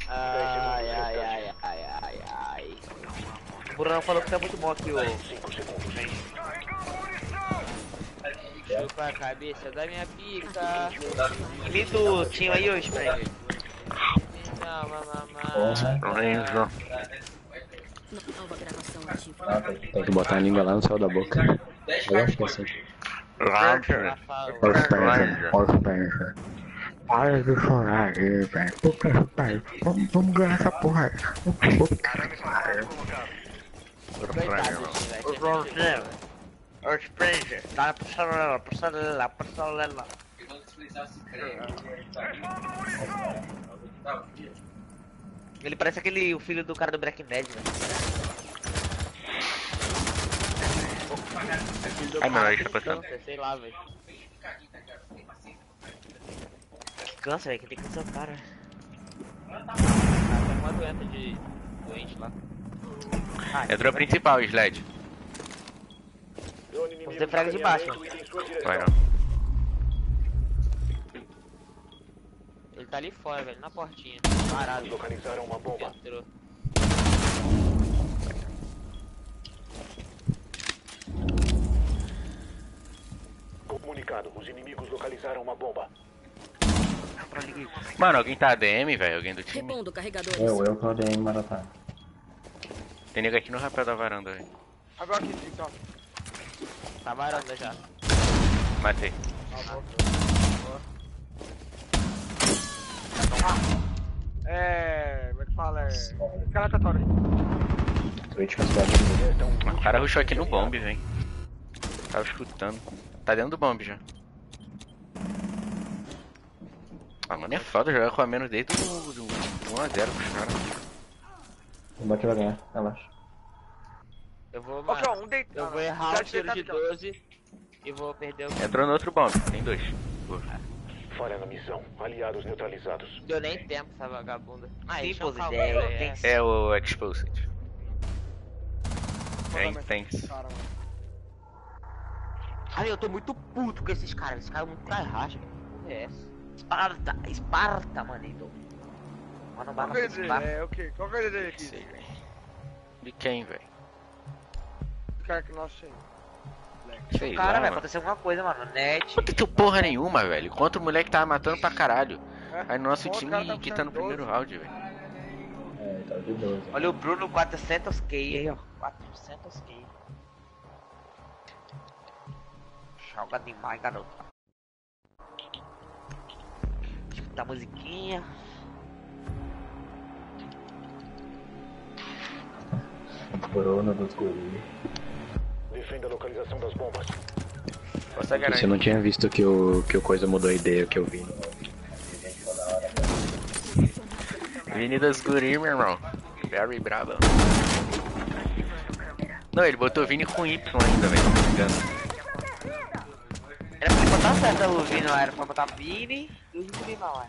Ai, ai, ai, ai, ai, ai. O Bruno falou que tá muito bom aqui, ô. Chupa a cabeça da minha pica. Imita o Tinho aí, ô, Spring. Não. Porra. Nova gravação ativa. Tem, tem que botar a língua lá no céu da boca. Eu acho que é assim. Spencer. Ó, Spencer. Para de chorar aí, velho. Puta que pariu. Vamos, vamos ganhar essa porra aí. Puta que pariu. Ô, Joãozinho. Ô, Spring. Dá pra celular, pra celular, pra celular. Ele parece aquele, o filho do cara do Breaking Bad, velho. Ai, meu, aí tá passando. Câncer, sei lá, velho. Que câncer, velho, que tem que ser o cara. Ah, tem uma doença de doente lá. Ah, É drone principal, Sled. Inimigo Você frega de baixo. Vai não. Ele tá ali fora, velho, na portinha. Parado. Localizaram uma bomba. Entrou. Identificado. Os inimigos localizaram uma bomba. Mano, alguém tá ADM, velho? Alguém do time? Repondo carregadores. Eu, eu que odeio maratá. Tem nego aqui no rapé da varanda, velho. Agora aqui, então. Tá varanda já. Matei. É. Como é que fala? É. Twitch cancelado. O cara rushou aqui no bomb, velho. Tava escutando. Tá dentro do bomb já. Ah, mano, é foda jogar com a menos desde do, do 1x0 pros caras. O bot vai ganhar, relaxa. Eu vou, Ok, mano. ó, um deitado. Eu vou errar o tiro de 12 e vou perder o. Entrou no outro bomb, tem dois. Falha na missão. Aliados neutralizados. Deu nem tempo essa vagabunda. Ah, Sim, eles são pô, calma, é, é. É o Exposed. É Totalmente. Cara, eu tô muito puto com esses caras. Esses caras são muito tryhard. É essa. Esparta, Esparta, manito. Mano, Qual bala que é pra dele? Esparta. É o quê? Qual que é dele aqui? Sei, velho. De quem, velho? O cara que nós temos. Sei Cara, mano. acontecer alguma coisa, mano. Net. Não aconteceu porra nenhuma, velho. Contra o moleque que tava matando pra caralho. É? Aí nosso Pô, time tá que tá no primeiro 12. round, velho. É, tá de 12. Olha o Bruno 400k aí, ó. 400k. Joga demais, garoto. Escuta a musiquinha. Corona dos guris. Defenda a localização das bombas. Você garantir. não tinha visto que o, que o coisa mudou a ideia que eu vi. Vini das Guri, meu irmão. Very brabo. Não, ele botou Vini com Y ainda, velho. Não me engano. Botar certo o Vini, era pra botar Vini e o Vini não, é.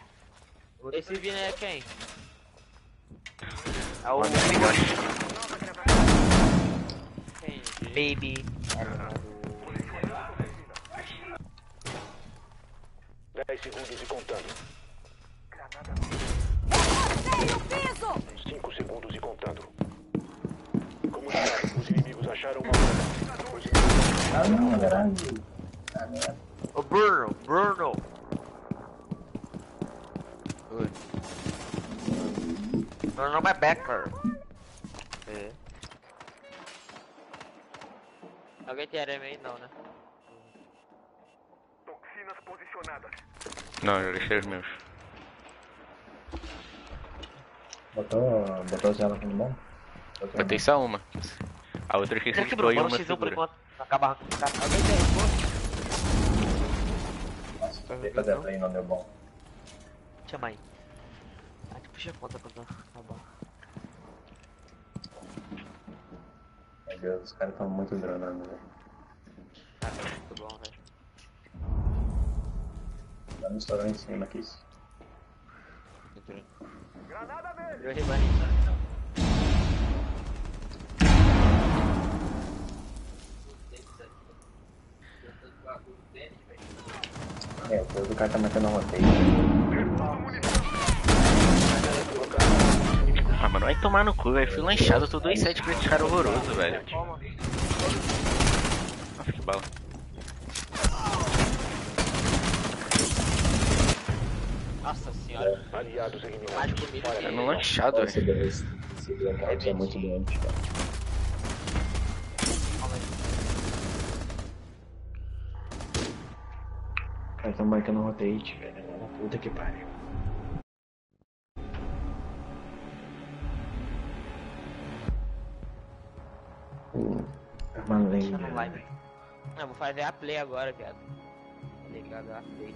Esse Vini é quem? É o. Quem? Baby. 10 segundos e contando. Tenho piso! 5 segundos e contando. Comunicado. Os inimigos acharam uma bomba. Os inimigos O Bruno, Bruno. Meu nome é Becker. É. Alguém tem arame aí? Não, né? Toxinas posicionadas. Não, eu deixei os meus. Botou, botou ela aqui no bom? Botei só uma. A outra que Será que Bruno uma X1 por segura. Acaba com o cara. Alguém tem fica dentro aí, não deu bom. Chama aí. Ah, te puxa a conta quando tá bom. Meu Deus, os caras tão muito dronando, velho. Ah, tá muito bom, velho. Dá no estourou em cima aqui. Virou rebanista. É, o povo do cara tá metendo uma roteio. Ah, mano, vai tomar no cu, velho. Fui lanchado, eu tô 2-7 pra esse cara horroroso, velho. Nossa, que bala. Nossa senhora. Aliados Mais eliminados. Tá que... no lanchado, velho. É muito doente, cara. Os caras tão marcando rotate, velho. Puta que pariu. É uma lenda. Né? Eu vou fazer a play agora, viado. Tá ligado? A play.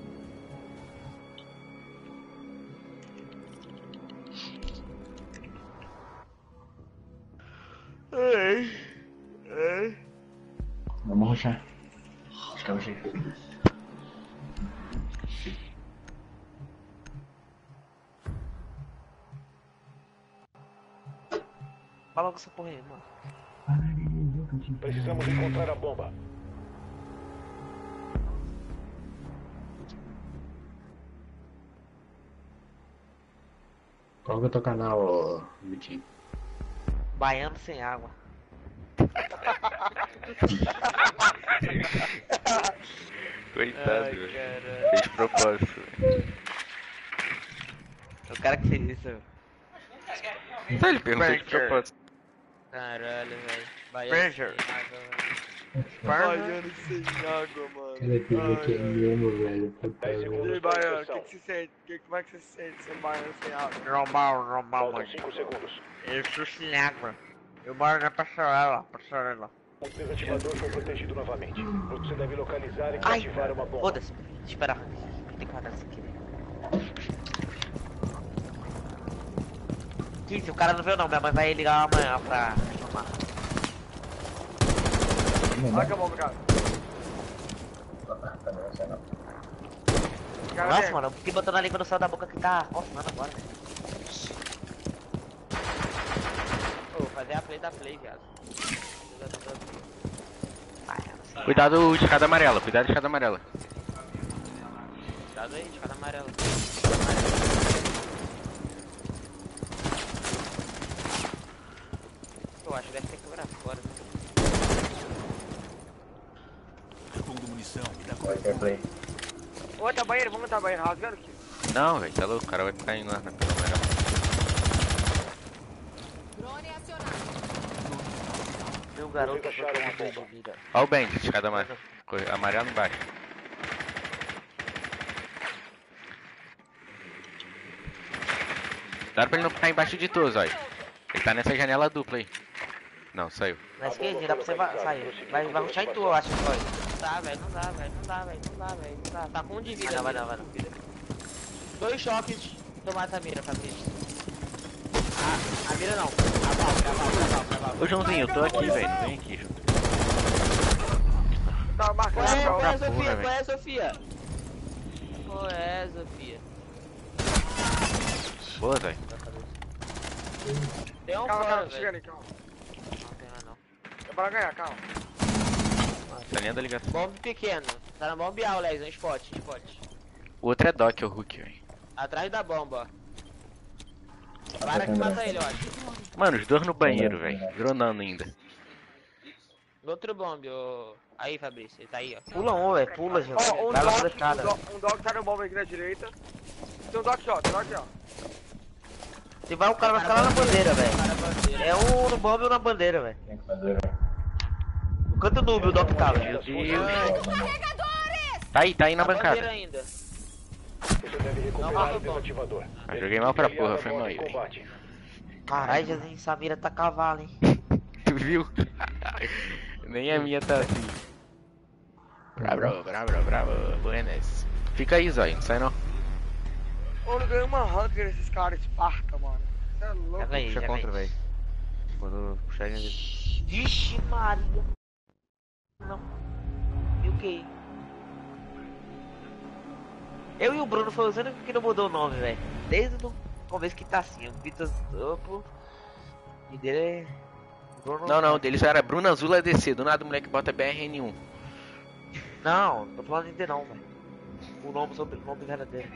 Vamos ruxar. Acho que é o jeito. Fala com essa porra aí, mano. Precisamos encontrar a bomba. Qual que é o teu canal, ô, Vitinho? Baiano sem água. Coitado, Ai, velho. Fez de propósito. velho. O cara que fez isso. Então ele perguntou de propósito. Caralho, velho. Baiano é sem água, velho. Pressure. Baiano sem água, mano. Cara, que Ai, que é mesmo, velho. Puta, velho. E aí, Baiano, o que, que você sente? Que, como é que você sente sem Baiano sem água? Normal, normal, mano. 5 segundos. Eu sou sem água. Eu moro na passarela, passarela. O desativador foi protegido novamente. Você deve localizar e ativar uma bomba. Foda-se, espera. Tem que matar isso aqui. 15, o cara não viu não, minha mãe vai ligar amanhã pra chamar. Olha que eu vou, cara. Nossa, é. mano, eu fiquei botando a língua no céu da boca que tá coçando agora. Vou fazer a play da play, viado. Cuidado de escada amarela, cuidado de escada amarela. Cuidado aí, de escada amarela. Eu acho que deve ter câmera fora, né? Ô, tá banheiro, vamos tá banheiro, rasgando aqui. Não, velho, tá louco, o cara vai ficar indo lá na pela amarela. Drone acionado. Meu garoto acharam uma bomba. de vida. Ó o Bend, escada amarela. Corre- Amarelo embaixo. Dá pra ele não ficar embaixo de todos, olha. Ele tá nessa janela dupla aí. Não, saiu. Na esquerda, dá pra você sair. Vai, vai ruxar em tu, eu acho que foi. Não dá, velho, não dá, velho, não dá, velho, não dá, velho, não dá. Tá com um de vida. Vai não, vai não, vai vida. Dois choques, tu mata a mira, Fabrício. A, a mira não, a válvula, a válvula, a válvula. Ô Joãozinho, eu tô aqui, velho. Vem aqui, junto. Tá Qual marcando é, qual é, porra, Sofia? Qual é, Sofia? Qual é, Sofia? Boa, velho. Tem um calma, velho. chega ali, calma. Não tem mais não. É pra ganhar, calma. Tá nem da ligação. Bomb pequeno. Tá na bomba A, Lex, um spot, spot. O outro é Doc, é o Hulk, velho. Atrás da bomba, ó. Para que mata ele, eu acho. Mano, os dois no banheiro, velho. Dronando ainda. Outro bomb, ô. Aí, Fabrício, ele tá aí, ó. Pula um, velho, pula, gente. Ó, um Vai pra um dog, um dog tá no bomba aqui na direita. Tem um dog shot, tem um dog shot. Se vai, o cara vai ficar lá na bandeira, velho. É um no bomb e um na bandeira, velho. Noob o Doc tá, velho. Meu Deus. Tá aí, tá aí na bancada. ainda. Você deve recuperar Não, o desativador. Ah, joguei mal pra porra, foi mal aí. Caralho, Jesus, Samira tá cavalo, hein. Tu viu? Nem a minha tá assim. Bravo, bravo, bravo. Buenas. Fica aí, Zóio, não sai não. Ô, não ganhei uma hunter nesses caras, Esparta, mano. Você é louco. Já ganhei, Puxa já contra, velho. Quando puxar ele. Vixe Maria. Não. E o que? Eu e o Bruno foi os únicos que não mudou o nome, velho. Desde o começo que tá assim. O Vitor Topo. E dele é. Bruno... Não, não, deles era Bruna Azul ADC. Do nada o moleque bota BRN1. Não, tô falando de não, velho. O nome sobre o nome verdadeiro.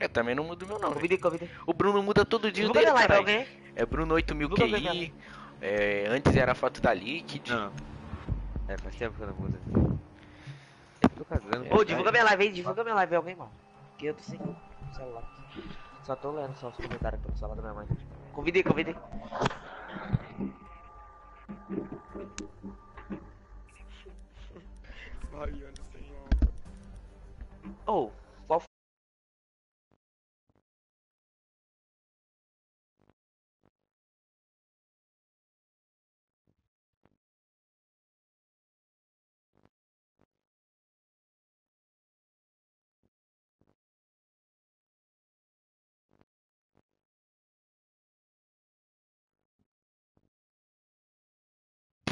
Eu também não mudo meu nome. Convidei, convidei. O Bruno muda todo dia o dele, live? É Bruno 8000 Divulga minha QI. É, antes era a foto da Liquid. Não. É, faz tempo que eu não mudo. Eu tô cagando. É, Ô, divulga minha live aí, divulga minha live alguém, mano. Que eu tô sem celular. Só tô lendo só os comentários pelo celular da minha mãe. Convidei, convidei. Sem onda. Ô,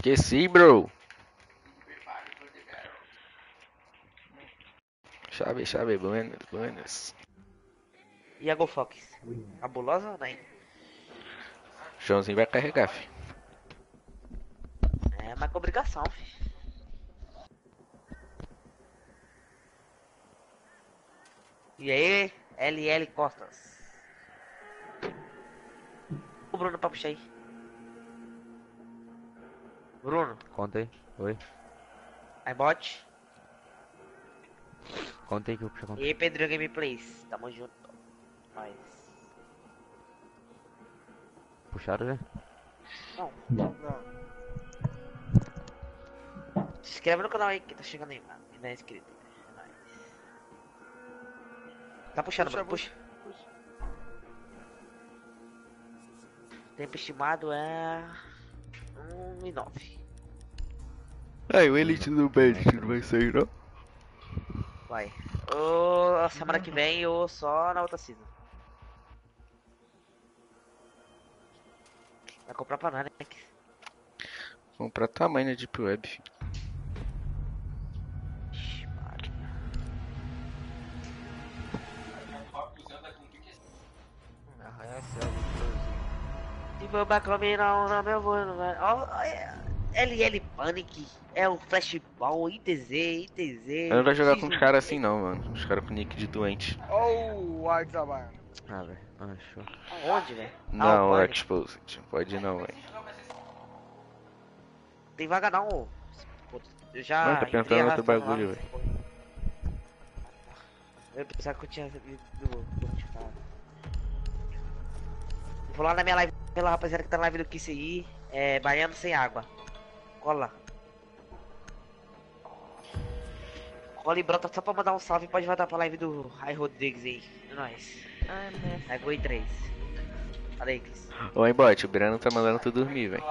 Esqueci, bro. Chave, chave, buenas, buenas. E a GoFox? Cabulosa ou nem? Joãozinho vai carregar, fi. É, mas com obrigação, fi. E aí, LL Costas. O Bruno pra puxar aí. Bruno, Conta aí. Oi. aí bot. Contei que eu puxei conta. E aí, Pedro Gameplays, tamo junto. Nós. Puxaram, né? Não, Não. se inscreve no canal aí que tá chegando aí, mano. Quem não é inscrito. É nóis. Tá puxando, Puxa, mano, puxa. Tempo estimado é. 1 e 9. Aí, o Elite do Best não vai sair, não? Vai. Ou semana que vem ou só na outra season. Vai comprar pra nós, né? Comprar tamanho na Deep Web. filho. Se for pra combinar não meu voo, não vai. Ó, é- LL Panic, é o Flashball, ITZ, ITZ. Eu não vou jogar com X1. os caras assim não, mano. Os caras com nick de doente. Oh, Zabaiano. Ah, velho. Ah, show. Aonde, velho? Ah, Não, Panic. Exposed. Pode ir não, velho. Tem vaga não. Eu já. Tô entrei pensando outro bagulho, velho. Eu pensava que eu tinha recebido. Vou lá na minha live pela rapaziada que tá na live do Kiss aí. É Baiano sem água. Cola lá. Cola e brota só pra mandar um salve. Pode voltar pra live do Rai Rodrigues aí. É nóis. Aí goi 3. Fala aí, Kiss. Oi, bot, o Breno tá mandando tu dormir, velho.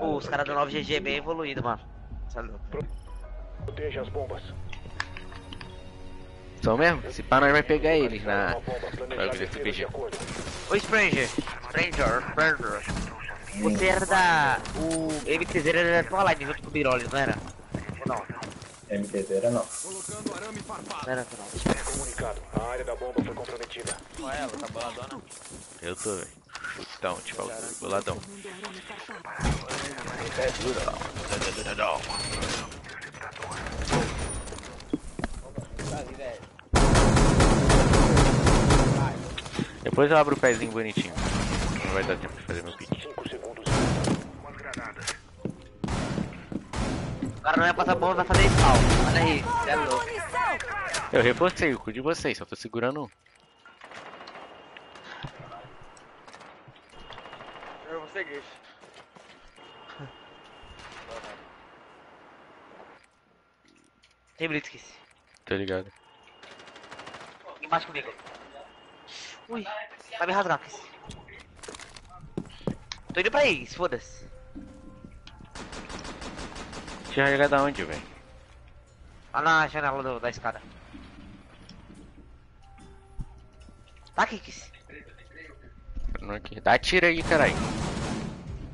Os caras do 9GG é bem evoluído, mano. É. Proteja as bombas. São mesmo? Se pá, nós vai pegar eles na. Oi, Stranger. Stranger, Stranger. Você era da. O MTZ era da tua live junto com o Biroli, não era? Ou não? MTZ era não. Não era, não. Comunicado. A área da bomba foi comprometida. É ela? Tá boladona? Eu tô, velho. Chutão, tipo, boladão. É durão. Tá ali, velho. Depois eu abro o pezinho bonitinho. Não vai dar tempo de fazer meu pique. 5 segundos. O cara não ia passar bomba, vai fazer spawn. Olha aí, cê é louco. Eu reforcei o cu de vocês, só tô segurando um. Eu vou seguir. Tem Blitzkis. Tô ligado. Embaixo comigo. Ui, vai me rasgar, Kiss. Tô indo pra aí, foda-se. Tinha jogar da onde, velho? Lá na janela do- da escada. Tá aqui, Kiss. Não aqui. Dá tiro aí, caralho.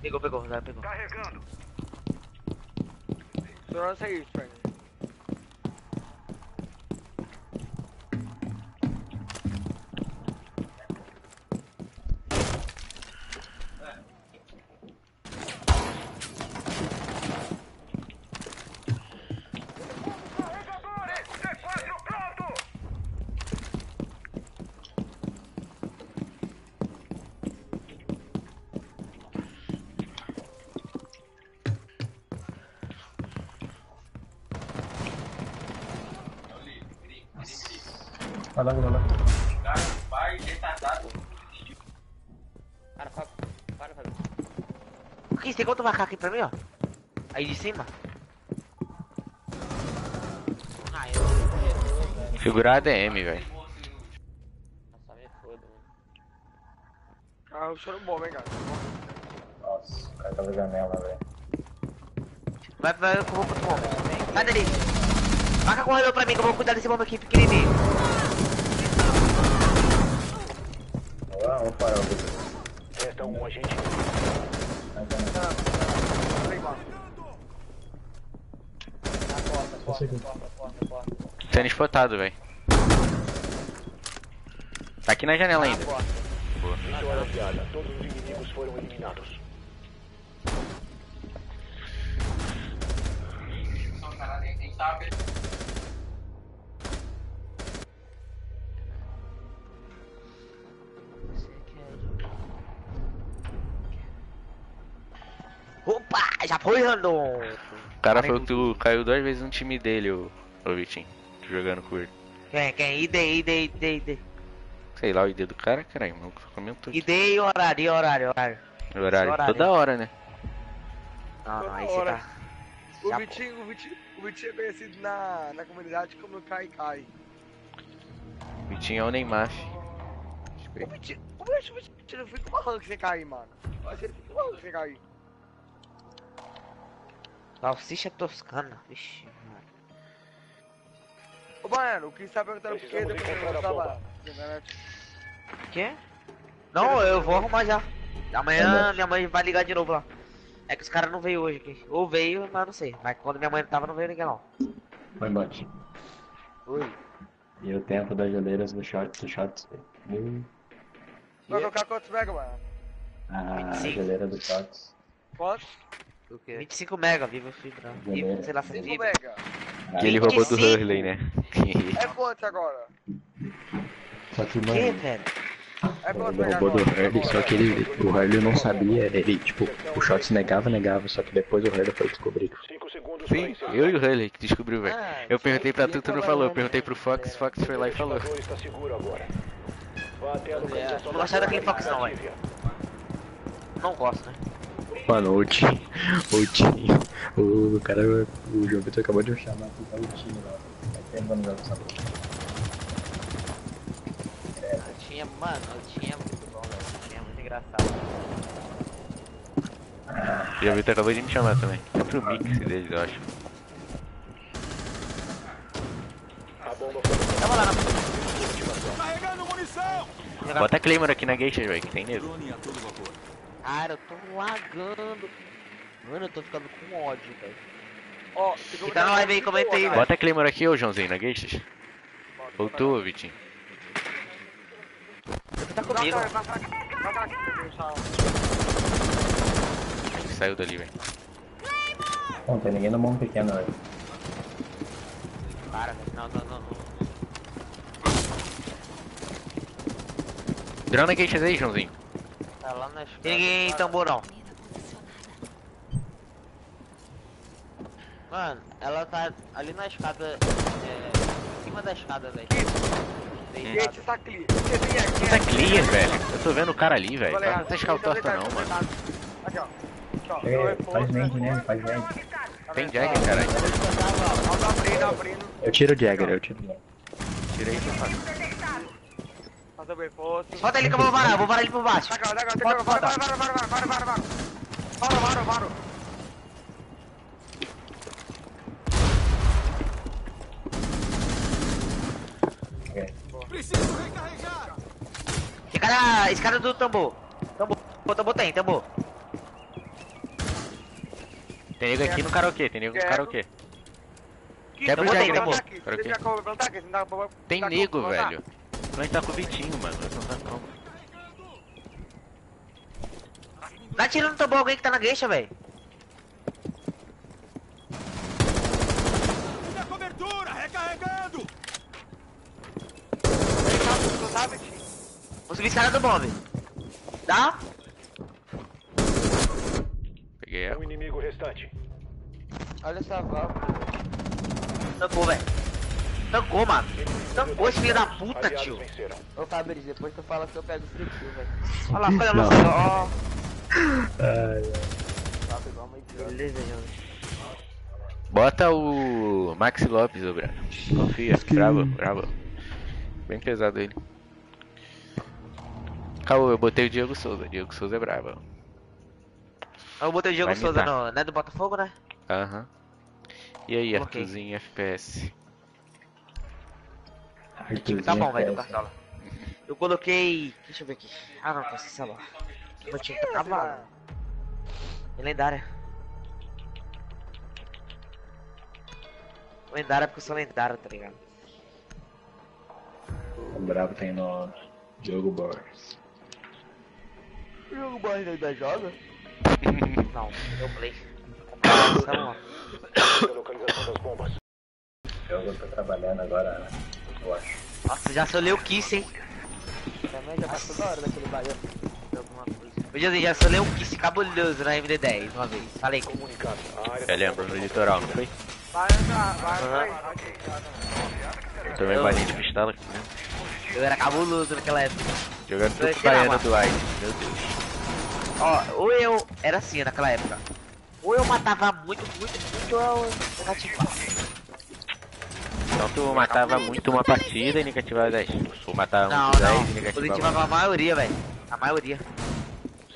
Pegou, pegou, já pegou. Eu não sei isso, tem outro macaco aqui pra mim, ó. Aí de cima. Ah, eu. Segurar ADM, velho. Nossa, me foda, mano. Ah, o choro bom, hein, cara. Nossa, o cara tava janela, velho. Vai, vai, eu vou pro outro bomba. Sai dali. Marca corredor pra mim que eu vou cuidar desse bomba aqui pequenininho. Vamos lá, vamos parar o Resta um agente. Sendo espotado, velho. Tá aqui na janela ainda. afiada. Todos os inimigos foram eliminados. Opa, já foi, Randon. cara Parem falou que tu caiu duas vezes no time dele, ô, ô Vitinho. Jogando com ele. Quem, quem? ID, ID, ID, ID. Sei lá o ID do cara, caralho, o maluco comentou. ID e horário, e horário, horário. Horário, horário. toda hora, né? Não, não, aí você tá. O Já, Vitinho, o Vitinho, o Vitinho é conhecido na, na comunidade como Kai Kai. Vitinho é o Neymar. O Vitinho, como é que o Vitinho fica uma rank sem cair, mano? Eu achei que ele fica uma rank sem cair. Salsicha toscana. Vixe, mano. Ô, Baiano, o que está perguntando por que depois eu a tava bomba. Quê? Não, eu vou arrumar já. Amanhã minha mãe vai ligar de novo lá. É que os caras não veio hoje aqui. Ou veio, mas não sei. Mas quando minha mãe tava, não veio ninguém não. Foi bot. Oi. E o tempo das geleiras do shot, do shots. Hum, Vai colocar quantos mega, mano? A 25. geleira do shots. Quantos? O quê? 25 mega, viva fibra. Viva, sei lá, sem 5 fibra. mega. Que ele roubou do 25. Hurley, né? É quantos agora? Só que, Que, mano, velho? É Ele roubou do? Hurley, só que ele, o Hurley não sabia, ele, tipo, o Shots negava, negava, só que depois o Hurley foi descobrir. 5 segundos para Sim, eu e o Hurley que descobriu, velho. Ah, Eu perguntei pra tu, tu não falou. Eu trabalhando, perguntei né? pro Fox, Fox foi lá e falou. Não gostei da daquele Fox não, velho. Não gosto, né? Mano, o time, o time, o cara, o João Vitor acabou de me chamar aqui, tá o time lá. Vai ter organização. Eu tinha, mano, eu tinha muito bom, velho. Eu tinha muito engraçado. E o Vitor acabou de me chamar também. É pro mix deles, eu acho. A bomba foi Tava lá na Bota Claymore aqui na gate, velho, que tem nego. Cara, eu tô lagando. Mano, eu tô ficando com ódio, velho. Ó, fica Fica na live aí, comenta aí, velho. Bota Claymore aqui, ô Joãozinho, na gate. Ou tu, ô Vitinho. Você tá comigo. Cá, que saiu dali, velho. Não, tem ninguém no mão pequeno, velho. Para, velho. Não, não, não, não. Drone na gate aí, Joãozinho. Tá lá na escada. Tem ninguém em tambor não. Mano, ela tá ali na escada. É, em cima da escada, velho. Gente, tá clear. Você tá clear, velho. Eu tô vendo o cara ali, velho. Valeu, Não tá escaltorta não, mano. Aqui, ó. Reforço, faz vende né? nele, faz. Tá Tem? Jagger, caralho. Ó, tá abrindo, abrindo. Eu tiro o Jagger, eu tiro o Jagger. Tirei essa faca. Fazer o reforço. Solta ele que eu vou varar, vou varar ele por baixo. Tá, cara, tá, cara, tá, cara. Para, para, para, para, para, para, para, para. Para, para, para. Fica na escada do tambor. Tambor, tambor tem, tambor. Tem nego aqui no karaokê, tem nego no karaokê. Quebra o dá pra- Tem nego, velho. Nós tá com o Vitinho, mano. Nós não tá como. Dá tiro no tambor alguém que tá na gueixa, velho. Vem cá, tu sabe, tio? Vou subir escada do bomb. Dá? Peguei ela. um inimigo restante. Olha essa válvula. Tancou, velho. Tancou, mano. Tancou esse filho da puta, tio. Ô Fabrício, depois tu fala que eu pego o fritio, velho. Olha lá, olha Não. lá, ó. Ai, idiota. Beleza, gente. Bota o Maxi Lopes, ô Bravo. Confia, bravo, bravo. Bem pesado ele. Caô, eu botei o Diego Souza. Diego Souza é bravo. Eu botei o Diego Vai Souza imitar. no, né, do Botafogo, né? Aham. E aí, Coloquei. Arthurzinho FPS? O time tá bom, velho, do Cartola. Eu coloquei. Deixa eu ver aqui. Ah, não, tô sem celular. Meu time tá cavalo. É lendária. Lendária porque eu sou lendário, tá ligado? O brabo tem no Diogo Borges. Jogo Borges ainda joga? Não, eu play. A localização das bombas. O Diogo tá trabalhando agora, né? Eu acho. Nossa, já solei o Kiss, hein? Também já passou da hora daquele. Ô, José, já solei um kiss cabuloso na MD10 uma vez. Falei, Comunicado. Eu lembro, no litoral, não foi? Vai entrar, vai, vai. Eu Eu- de pistola, né? eu era cabuloso naquela época. Jogando tudo baiano do White, meu Deus. Ó, ou eu. Era assim naquela época. Ou eu matava muito, muito, muito, ou eu negativava. Então tu matava muito uma partida e negativava 10. Tu matava Não, muito 10 não. e negativava Positivava a maioria, velho. A maioria.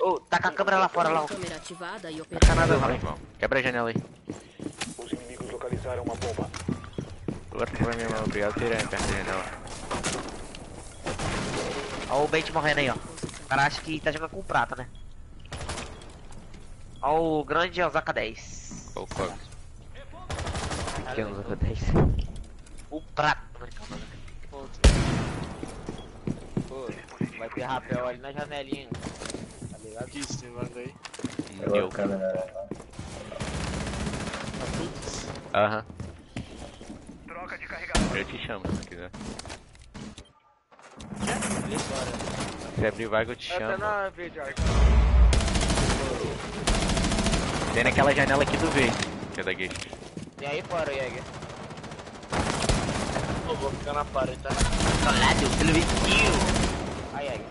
Ô, tá com a câmera lá fora, lá. Câmera ativada e Tá nada não, irmão. Quebra a janela aí. Os inimigos localizaram uma bomba. Agora tu vai minha mão, obrigado ter perto da janela. Ó o Bait morrendo aí, ó. O cara acha que tá jogando com prata, né? Ó o grande Osaka 10. Qual fogo? Que é o Osaka 10? O prata. né? Pô, vai ter rapel ali na janelinha. Tá ligado? Aqui, você manda aí. Deu. câmera. Aham. Eu te chamo se quiser. Se abrir vaga eu te chamo. na Tem naquela janela aqui do V, que é da gate. E aí fora, Jäger. Pô, vou ficar na parede, tá? Colado, pelo vizinho. Aí, Jäger.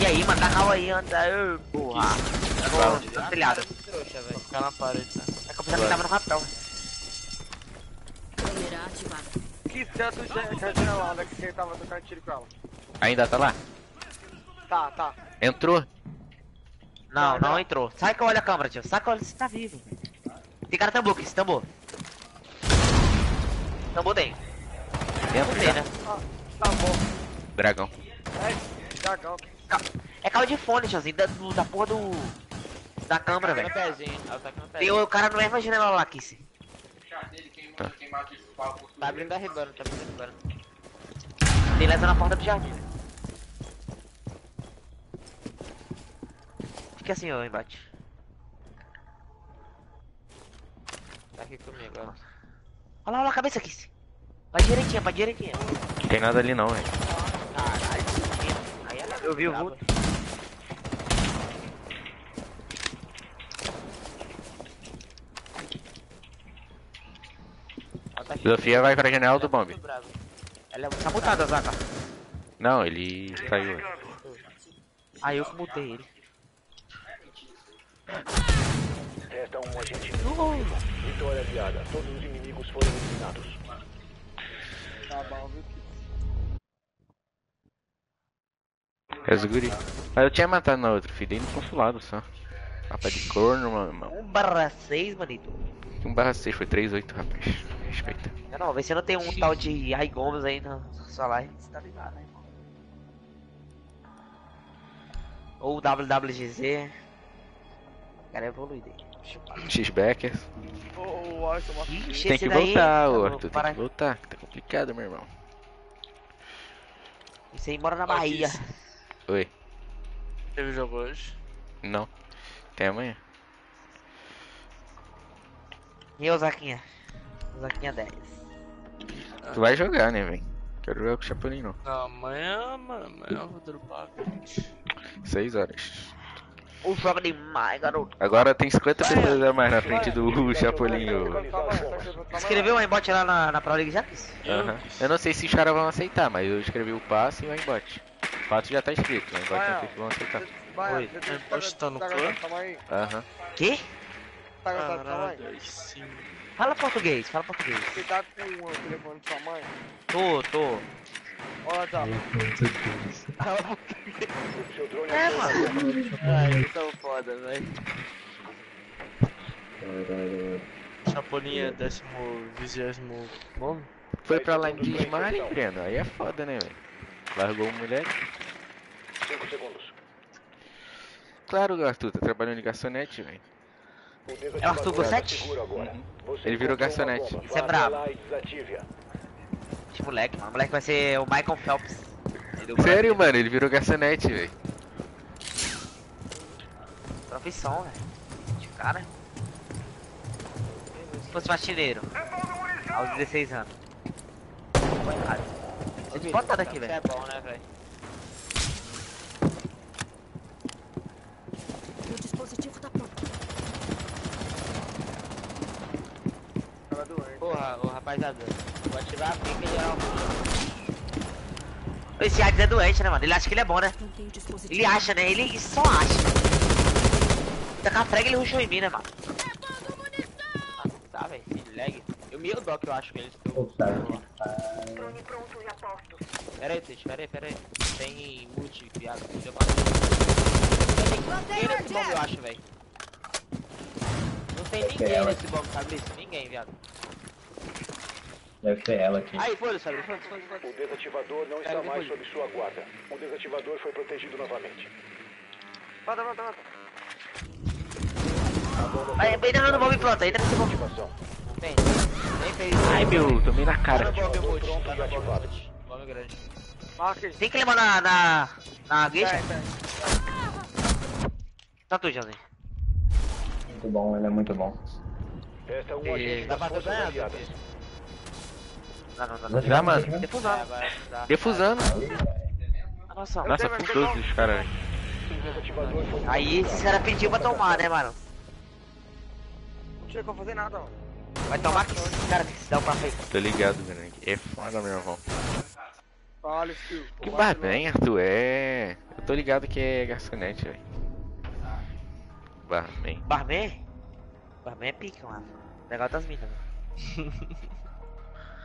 E aí, mano, dá calma aí, anda. Ô, Porra. Tô no telhado. Velho. Ficar na parede, tá? É que eu pensava que tava no rapel. Câmera ativada. Que tanto de janelada que você tava tocando tiro com ela. Ainda tá lá? Tá, tá. Entrou? Não, Não, não, não. entrou. Sai que eu olho a câmera, tio. Sai que eu olho se tá vivo. Tem cara tambor aqui, esse tambor. Tambor tem. Dentro já. né? Tá bom. Dragão. É, dragão. É carro de fone, tiozinho, da, da porra do. Da câmera, Tá no velho. tá aqui no Tem pezinho. o cara não é imaginando ela lá, Kissy. Tá abrindo da Ribana, tá abrindo da Ribana. Tem lesa na porta do jardim. Fica assim, ó, embate. Tá aqui comigo, ó. Olha lá, olha lá a cabeça, Kissy. Vai direitinho, vai direitinho. Não tem nada ali não, velho. Caralho, aí ela Eu vi o vulto. Aqui. Sofia vai pra janela do bomb. Ela é muito mutada, Zaka. Não, ele saiu. Ah, eu que mutei ele. Resta um agente. Vitória aliada. Todos os inimigos foram eliminados. Tá bom, viu? É os guri. Mas eu tinha matado na outra, filho, dei no consulado só. Mapa de corno, mano. 1 barra 6, manito. 1 barra 6, foi 3-8, rapaz. Respeita. Não, não, vê se não tem um tal de Ai Gomes aí na sua live. Você tá ligado, né, irmão? Ou WWGZ. O cara é evoluído aí. X-Backer. Ixi, Tem que daí, voltar, ô eu Arthur, tem que voltar. Tá complicado, meu irmão. Esse aí mora na Bahia. Oi. Teve jogo hoje? Não. Tem amanhã. E o Zaquinha? O Zaquinha 10. Tu vai jogar, né, velho? Quero jogar com o Chapolin, não. Não, amanhã, mano, amanhã eu vou dropar, gente. 6 horas. O jogo demais, garoto. Agora tem 50 pessoas a mais na frente do Chapolin. ô. Escreveu o aimbot lá na, na Pro League já? Aham. Eu não sei se os caras vão aceitar, mas eu escrevi o passe e o aimbot. O passe já tá escrito, o aimbot não sei se vão aceitar. Oi. É, pode estar no tá clã? Aham. Que? Tá? Caralho, sim. Fala português, fala português. Você tá com o telefone do tamanho? Tô, tô. Olha, tá. Seu drone É, mano. Ai, eles são foda, velho. Chapolin é décimo, vigésimo nono? Foi pra lá de Smart, Breno. Aí é foda, né, velho? Largou o moleque. 5 segundos. Claro, Arthur, tá trabalhando em garçonete, velho. É o Arthur Gossetti? Uhum. Você Ele virou garçonete. Isso é brabo. E. Esse moleque, mano. O moleque vai ser o Michael Phelps. Do Sério, mano, ele virou garçonete, velho. Profissão, velho. De cara. Se fosse faxineiro. Aos 16 anos. Coitado. Você desbotado aqui, Isso velho. é bom, né, velho? Porra, ô rapaziada, vou ativar a pica e gerar o Esse Hades é doente, né, mano? Ele acha que ele é bom, né? Ele acha, né? Ele só acha. Tacar a frega ele rushou em mim, né, mano? Tá, velho, que lag. Eu me doc, eu acho que eles estão. Puta que Drone pronto e aposto. Pera aí, Twitch, pera aí, pera aí. Tem multi, viado. Deu uma... Tem ninguém nesse bomb, eu acho, velho. Não tem ninguém nesse bomb, sabe? Ninguém, viado. Deve ser ela aqui. Aí, foda-se, foda-se, foda-se, O desativador não está mais sob sua guarda. O desativador foi protegido novamente. Mata, mata, mata. Vai, vai entrando no bomb pronto, entra nesse bomb. Ativação. Tem. Nem fez. Ai meu, tomei na cara. Tá no Pronto tá e no bomb ativado. multi. Bomb grande. Marca aí. Tem clima na. na. na gueixa? Tem, tem. Tá tu, Johnny. Muito bom, ele é muito bom. Esta é um E agente pra Forças ganhado, Aliadas. filho. Não, não, não. não. Já, mano. Defusando. Defusando. Nossa, Nossa, com todos os caras, aí esses caras pediu pra tomar, né, mano? Não tinha como fazer nada, mano. Vai tomar que esses caras que se dá uma feita. Tô ligado, velho. É foda, meu irmão. Olha, skill. Que barman, Arthur? É. Eu tô ligado que é garçonete, velho. Barman. Barman? Barman é pica, mano. Legal das minas?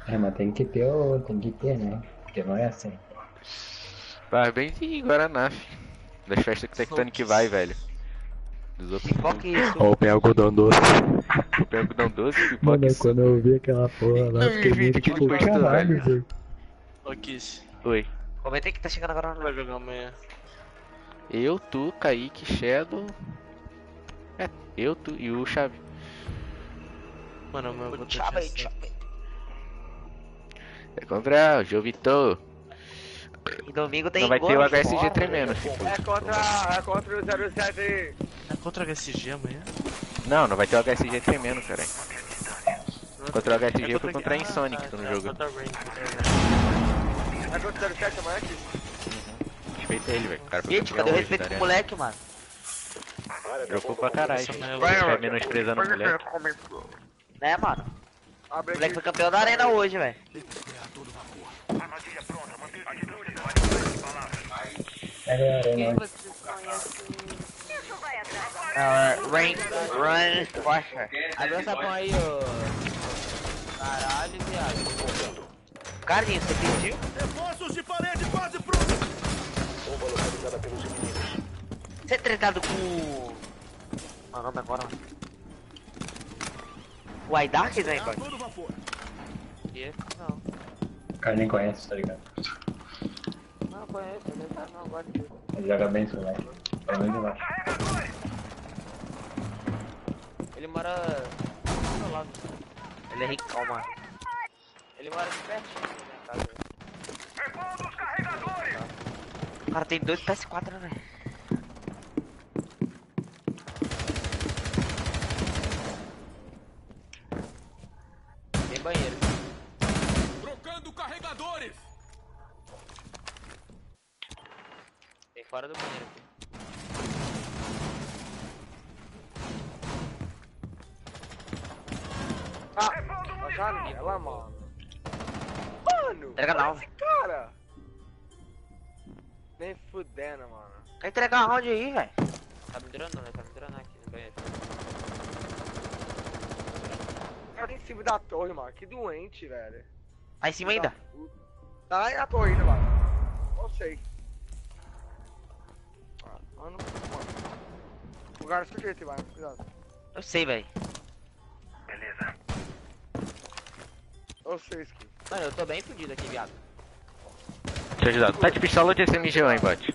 É, mas tem que ter o. Tem que ter, né? Porque não é assim. De Guaraná, fi. Das festas que Tectonic vai, velho. Dos outros. Pipoca e isso. Ou pega algodão doce. O doce, pipoca Mano, e suco. quando eu vi aquela porra lá, Não, eu fiquei muito tipo, postou, caralho, velho. velho. Ô, Kiss, Oi. Comenta aí que tá chegando agora no vai jogar amanhã. Eu, tu, Kaique, Shadow. É, eu, tu e o Chave. Mano, eu vou que tchau. É contra o João Vitor. E domingo tem Não vai ter o HSG fora. tremendo. É contra, é contra o 07. É contra HSG amanhã? Não, não vai ter o HSG tremendo, cara. Contra o HSG É foi contra a Insonic tá, no é jogo. Rain. É contra o 07 amanhã aqui? Respeita ele, velho. O cara Gente, cadê o respeito tá pro ligado? moleque, mano? Jogou pra caralho. Vai menosprezando o moleque. Né, mano? O moleque foi campeão da arena hoje, velho. Atrasar. Uh, rain, run, Washer. Abre essa pão aí, ô. Caralho, viado. Carlinhos, você pediu? bomba localizada pelos inimigos. Você é tretado com o. Qual é o agora, mano? O Aidark, né, pai? Que? Não. O cara nem conhece, tá ligado? Não conheço, ele tá não dele. Ele joga bem esse moleque. É muito demais. Ele mora do meu lado. Ele é ricão, mano. Ele mora aqui pertinho da minha casa. O cara tem dois PS4, né, velho? Tem banheiro. Tem fora do banheiro aqui. Ah, a janela, mano. Mano, Entrega não. esse cara. Nem fudendo, mano. Quer entregar round aí, velho? Tá me dronando, né? Tá me dronando aqui no banheiro. O cara tá em cima da torre, mano. Que doente, velho. Tá em cima ainda? Tá lá na torre ainda, mano. Não sei. Ah, mano, mano. O cara escute esse, mano. Cuidado. Eu sei, velho. Eu sei, Ski. Mano, eu tô bem fudido aqui, viado. Deixa eu ajudar. Tá de pistola ou de SMG lá embaixo?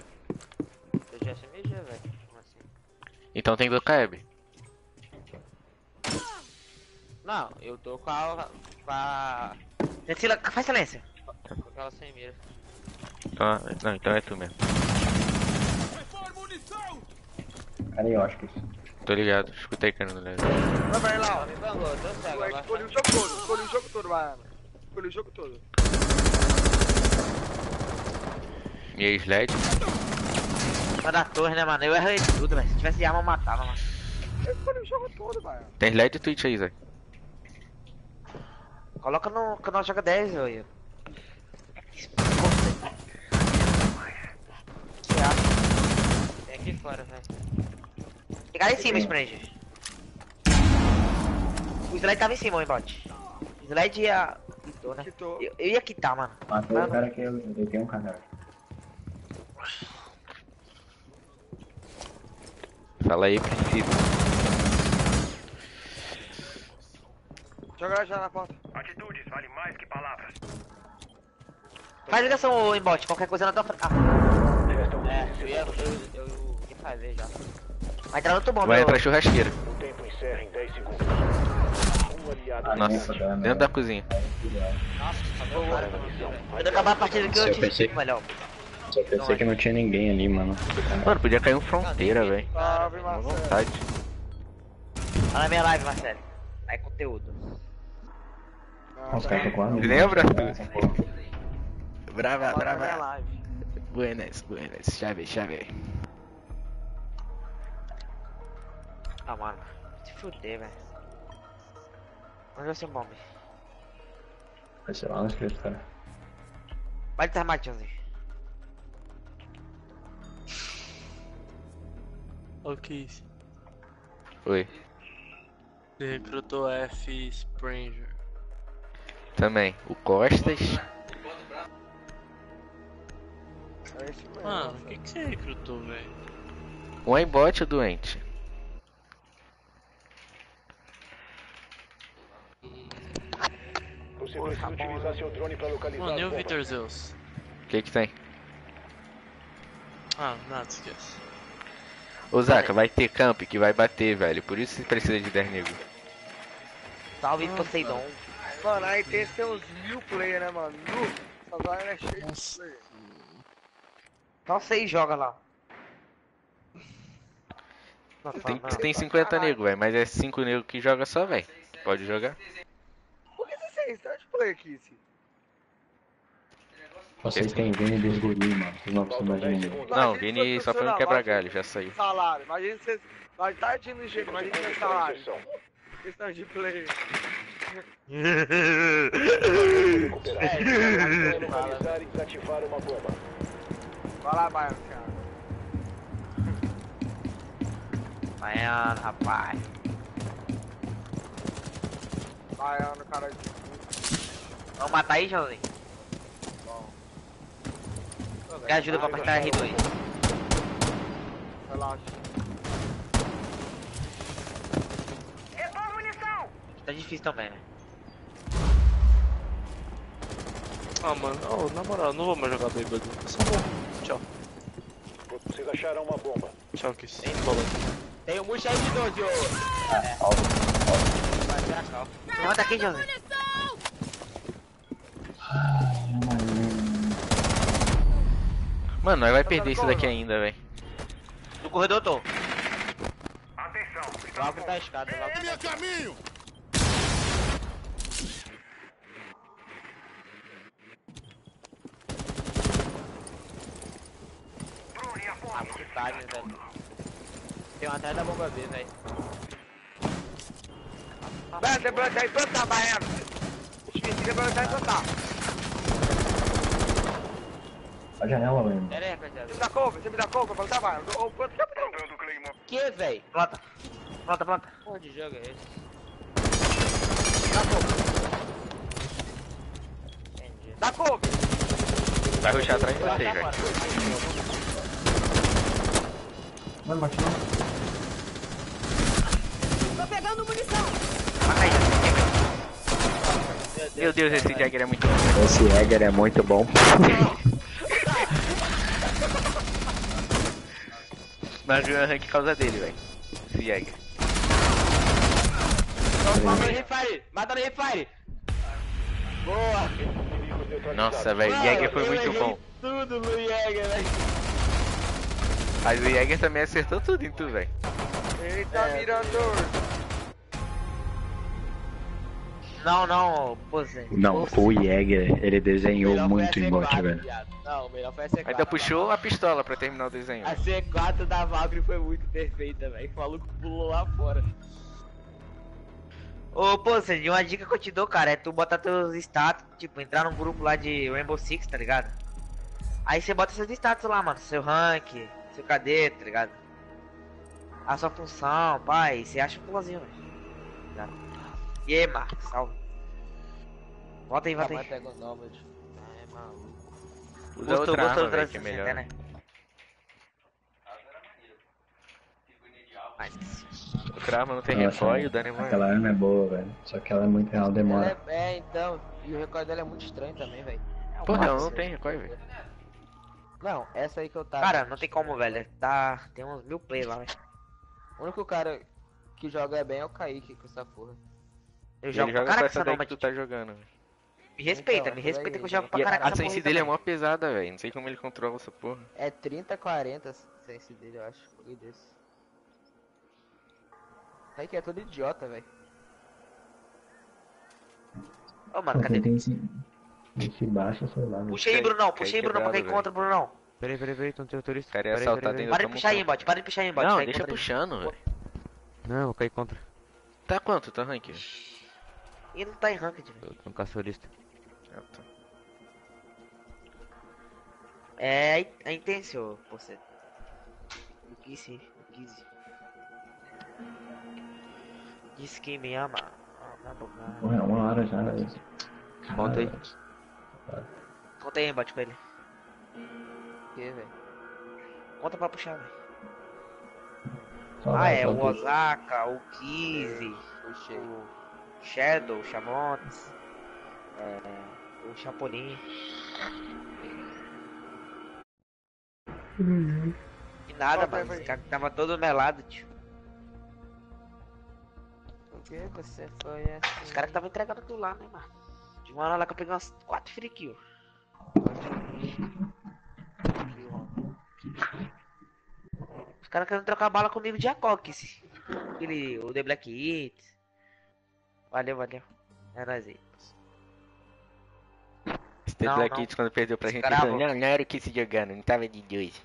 Eu já SMG, velho. Como assim? Então tem do Kaeb. Não, eu tô com a. com a. Ventila, faz silêncio. com aquela sem mira. Então, não, então é tu mesmo. Cara, eu acho que Tô ligado. Escutei que não lembro. Vai, vai lá, ó. Me bangou, tô cego. Escolhi o jogo todo, escolhi o jogo todo, Baiana. Escolhi o jogo todo. E aí, Sled? Mas da torre, né, mano? Eu errei tudo, velho. Se tivesse arma, eu matava, mano. Eu escolhi o jogo todo, Baiana. Tem Sled e Twitch aí, Zé. Coloca no canal Joga 10, eu ia. Você acha? Tem aqui fora, velho. Ficar em cima, Spranger. O Slide tava em cima, o embate. O Slide ia. Quitou, né? Quitou. Eu, eu ia quitar, mano. Matei o cara que eu, eu tenho um canal. Fala aí, princípio. Joga já na porta. Atitudes vale mais que palavras. Faz ligação, ô embate, qualquer coisa na tua frente. Ah, É, eu ia, eu, eu ia fazer já. vai entrar no outro bomba. Vai entrar churrasqueira. O tempo encerra em 10 segundos. Um aliado Ah, Nossa, dentro da cozinha. Nossa, cara? Quando acabar a partida aqui, eu eu te pensei- explico melhor. Só pensei que não tinha ninguém ali, mano. Mano, podia cair um fronteira, velho. Marcelo. vontade. Tá na minha live, Marcelo. Aí conteúdo. Os caras estão com a Lembra? Porra. Brava, brava. Buenas, buenas. Chave, chave. Ah, mano. Se fuder, velho. Onde vai ser o bombe? Vai ser lá no escritório. Vai ter armadinhozinho. Ô, Kiss. Oi. Você recrutou F Spranger. Também. O Costas. Mano, o que, que você recrutou, velho? Um aimbot doente. Você precisa utilizar seu drone para localizar Mano, e o. Victor Zeus? O que que tem? Ah, nada, esquece. Ô Zaka, vai ter camp que vai bater, velho. Por isso você precisa de 10 negros. Salve, Poseidon. Mano, aí tem uns mil players, né, mano? Essa zona é cheia de Nossa. player. Só seis joga lá. Tem, não, tem 50 Caralho. negros, velho. Mas é 5 negros que joga só, velho. Pode jogar. Por que você tem tanto player aqui, Ci? Vocês têm Vini dos Guri, mano. Vocês não precisam mais de ninguém. Não, Vini só foi um quebra-galho, já saiu. Salário. Imagina você. Vai estar de no jeito, imagina seu salário. Questão de player. Recuperar. É, localizar e desativar uma bomba. Vai lá, Baiano, cara. Baiano, rapaz. Baiano, cara de. Vamos matar aí, Joãozinho? Quer ajuda pra apertar R2? Relaxa. Repor munição! Tá difícil também, né? Ah, mano, oh, na moral, não vou mais jogar Beyblade. Eu só vou. Tchau. Vocês acharam uma bomba. Tchau, Kiss. Tem um murcho aí de 12, ô. Vai ser a cal. Levanta aqui, Joãozinho. Mano, nós vai perder isso daqui ainda, velho. No corredor eu tô. Atenção! Logo da escada, logo da caminho! Ah, muito tarde, né, velho? Tem um atrás da bomba B, velho. Velho, tem plantar e plantar, Baiano. Esqueci de plantar e plantar. A janela, mano. Pera aí, rapaziada. Você me dá cover? Você me dá cover? Plantar, Baiano. Ô, planta rapidão. Que, velho? Planta. Planta, planta. Porra de jogo é esse? Dá cover. Entendi. Dá cover. Vai ruxar atrás de Vai vocês, lá velho. Não, bate não. Tô pegando munição. Mata aí, Meu Deus, esse Jagger é muito bom. Esse Jäger é muito bom. Mas ganhou rank por causa dele, velho. Esse Jagger. Mata no refire! Mata no refire! Boa! Nossa, velho, o Jäger foi muito bom. Tudo no Jäger, velho. Mas o Jäger também acertou tudo em tu, velho. Eita, Mirador. Não, não, pose. Não, o Jäger, ele desenhou Melhor muito C4, emote, velho. Não, melhor foi a C4. Ainda puxou a pistola pra terminar o desenho. A C4 da Valkyrie foi muito perfeita, velho. O maluco pulou lá fora. Ô, pô, Cid, uma dica que eu te dou, cara, é tu botar teus status, tipo, entrar num grupo lá de Rainbow Six, tá ligado? Aí você bota seus status lá, mano, seu rank, seu KD, tá ligado? A sua função, pai, você acha um pulãozinho, velho. Tá? E aí, Marcos, salve. Volta aí, volta aí. pegar o Nomad. É maluco. Usa Gostou, outra gostou arma, que é 360, melhor. né? Outra arma não tem Nossa, recoil o dano é maior. Aquela arma é boa, velho. Só que ela é muito real, demora. é, é, então. E o recorde dela é muito estranho também, velho. Porra, ela não tem recoil, velho. Não, essa aí que eu tava. Cara, não tem como, velho. Tá. Tem uns mil play lá, velho. O único cara que joga bem é o Kaique com essa porra. Eu Ele jogo pra joga caraca essa daí que tu tá jogando. velho. Me respeita, Então, me respeita que eu jogo pra a, caraca a sense dele é mó pesada, velho. Não sei como ele controla essa porra. É 30, 40 sense dele, eu acho. Bagulho desse. Aí que é todo idiota, velho. Ô, mano, cadê? Esse, esse baixo, sei lá. velho. Puxa aí, Brunão, puxa aí, Brunão, pra quem encontra, Brunão. Peraí, peraí, peraí, não tem turista. O cara ia Peraí, assaltar peraí, dentro Para de puxar aí, bot, para de puxar aí, bot. Não, vai deixa puxando, velho. Não, eu vou cair contra. Tá quanto? Tá rank? Ele não tá em ranked, velho. Eu tô no caçorista. Ah, tá. É, é intenso, você. Eu quis sim, eu quis. Disse que me ama. Ah, tá bom, ah. Porra, é uma hora já, velho. Conta aí. Conta aí, bot com ele. Que, velho? Conta pra puxar, velho. Ah, é o. Osaka, o Kizzy, o Shadow, o Chamontes, é, o Chapolin. E nada, vai, mano. Esse cara tava todo melado, tio. Por que você foi assim? Os caras que tava entregando aquilo lá, né, mano? De uma hora lá que eu peguei umas 4 free kills. Os caras querendo trocar bala comigo de Acox. Aquele, o The Black Hit. Valeu, valeu. É nóis aí. Esse The Não, Black não. Hits quando perdeu pra gente, Escravo. falou, não, não era o que se jogando, não tava de dois.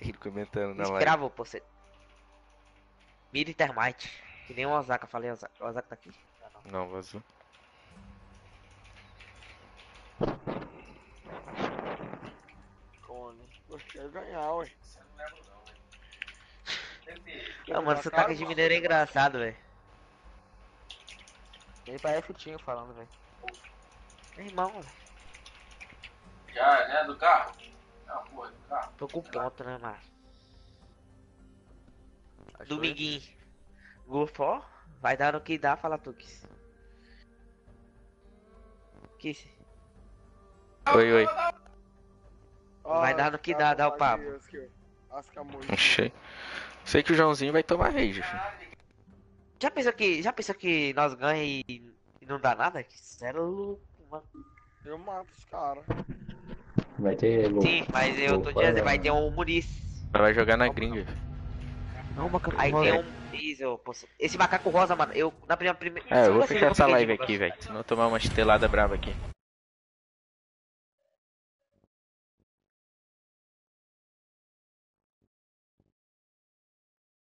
Ele comentando na live. Escravo, pô. Cê... Mira e Termite. Que nem o Osaka, falei, Osaka. O Osaka tá aqui. Não, vazou. Cone. Gostei de ganhar, ué. Ah, mano, sotaque de mineiro é engraçado, velho. Ele parece o Tinho falando, velho. Irmão, velho. Já, né? Do carro? Não, porra, do carro. Tô com ponto, né, mano? Achou Dominguinho. Gofó. Vai dar no que dá, fala Tux. Kiss. Oi, oi. Vai dar no que dá, dá o papo. Não sei. Que o Joãozinho vai tomar rage, filho. Já pensou que. Já pensou que nós ganha e, e não dá nada? Que é louco, mano. Eu mato os caras. Vai ter louco. Sim, mas eu tô dizendo, vai ter um Muniz. Vai jogar na gringa. Não, macaco Aí rosa. tem um. Posso- Esse macaco rosa, mano, eu na primeira. primeira É, eu vou fechar essa live aqui, velho. Senão eu tomar uma estelada brava aqui.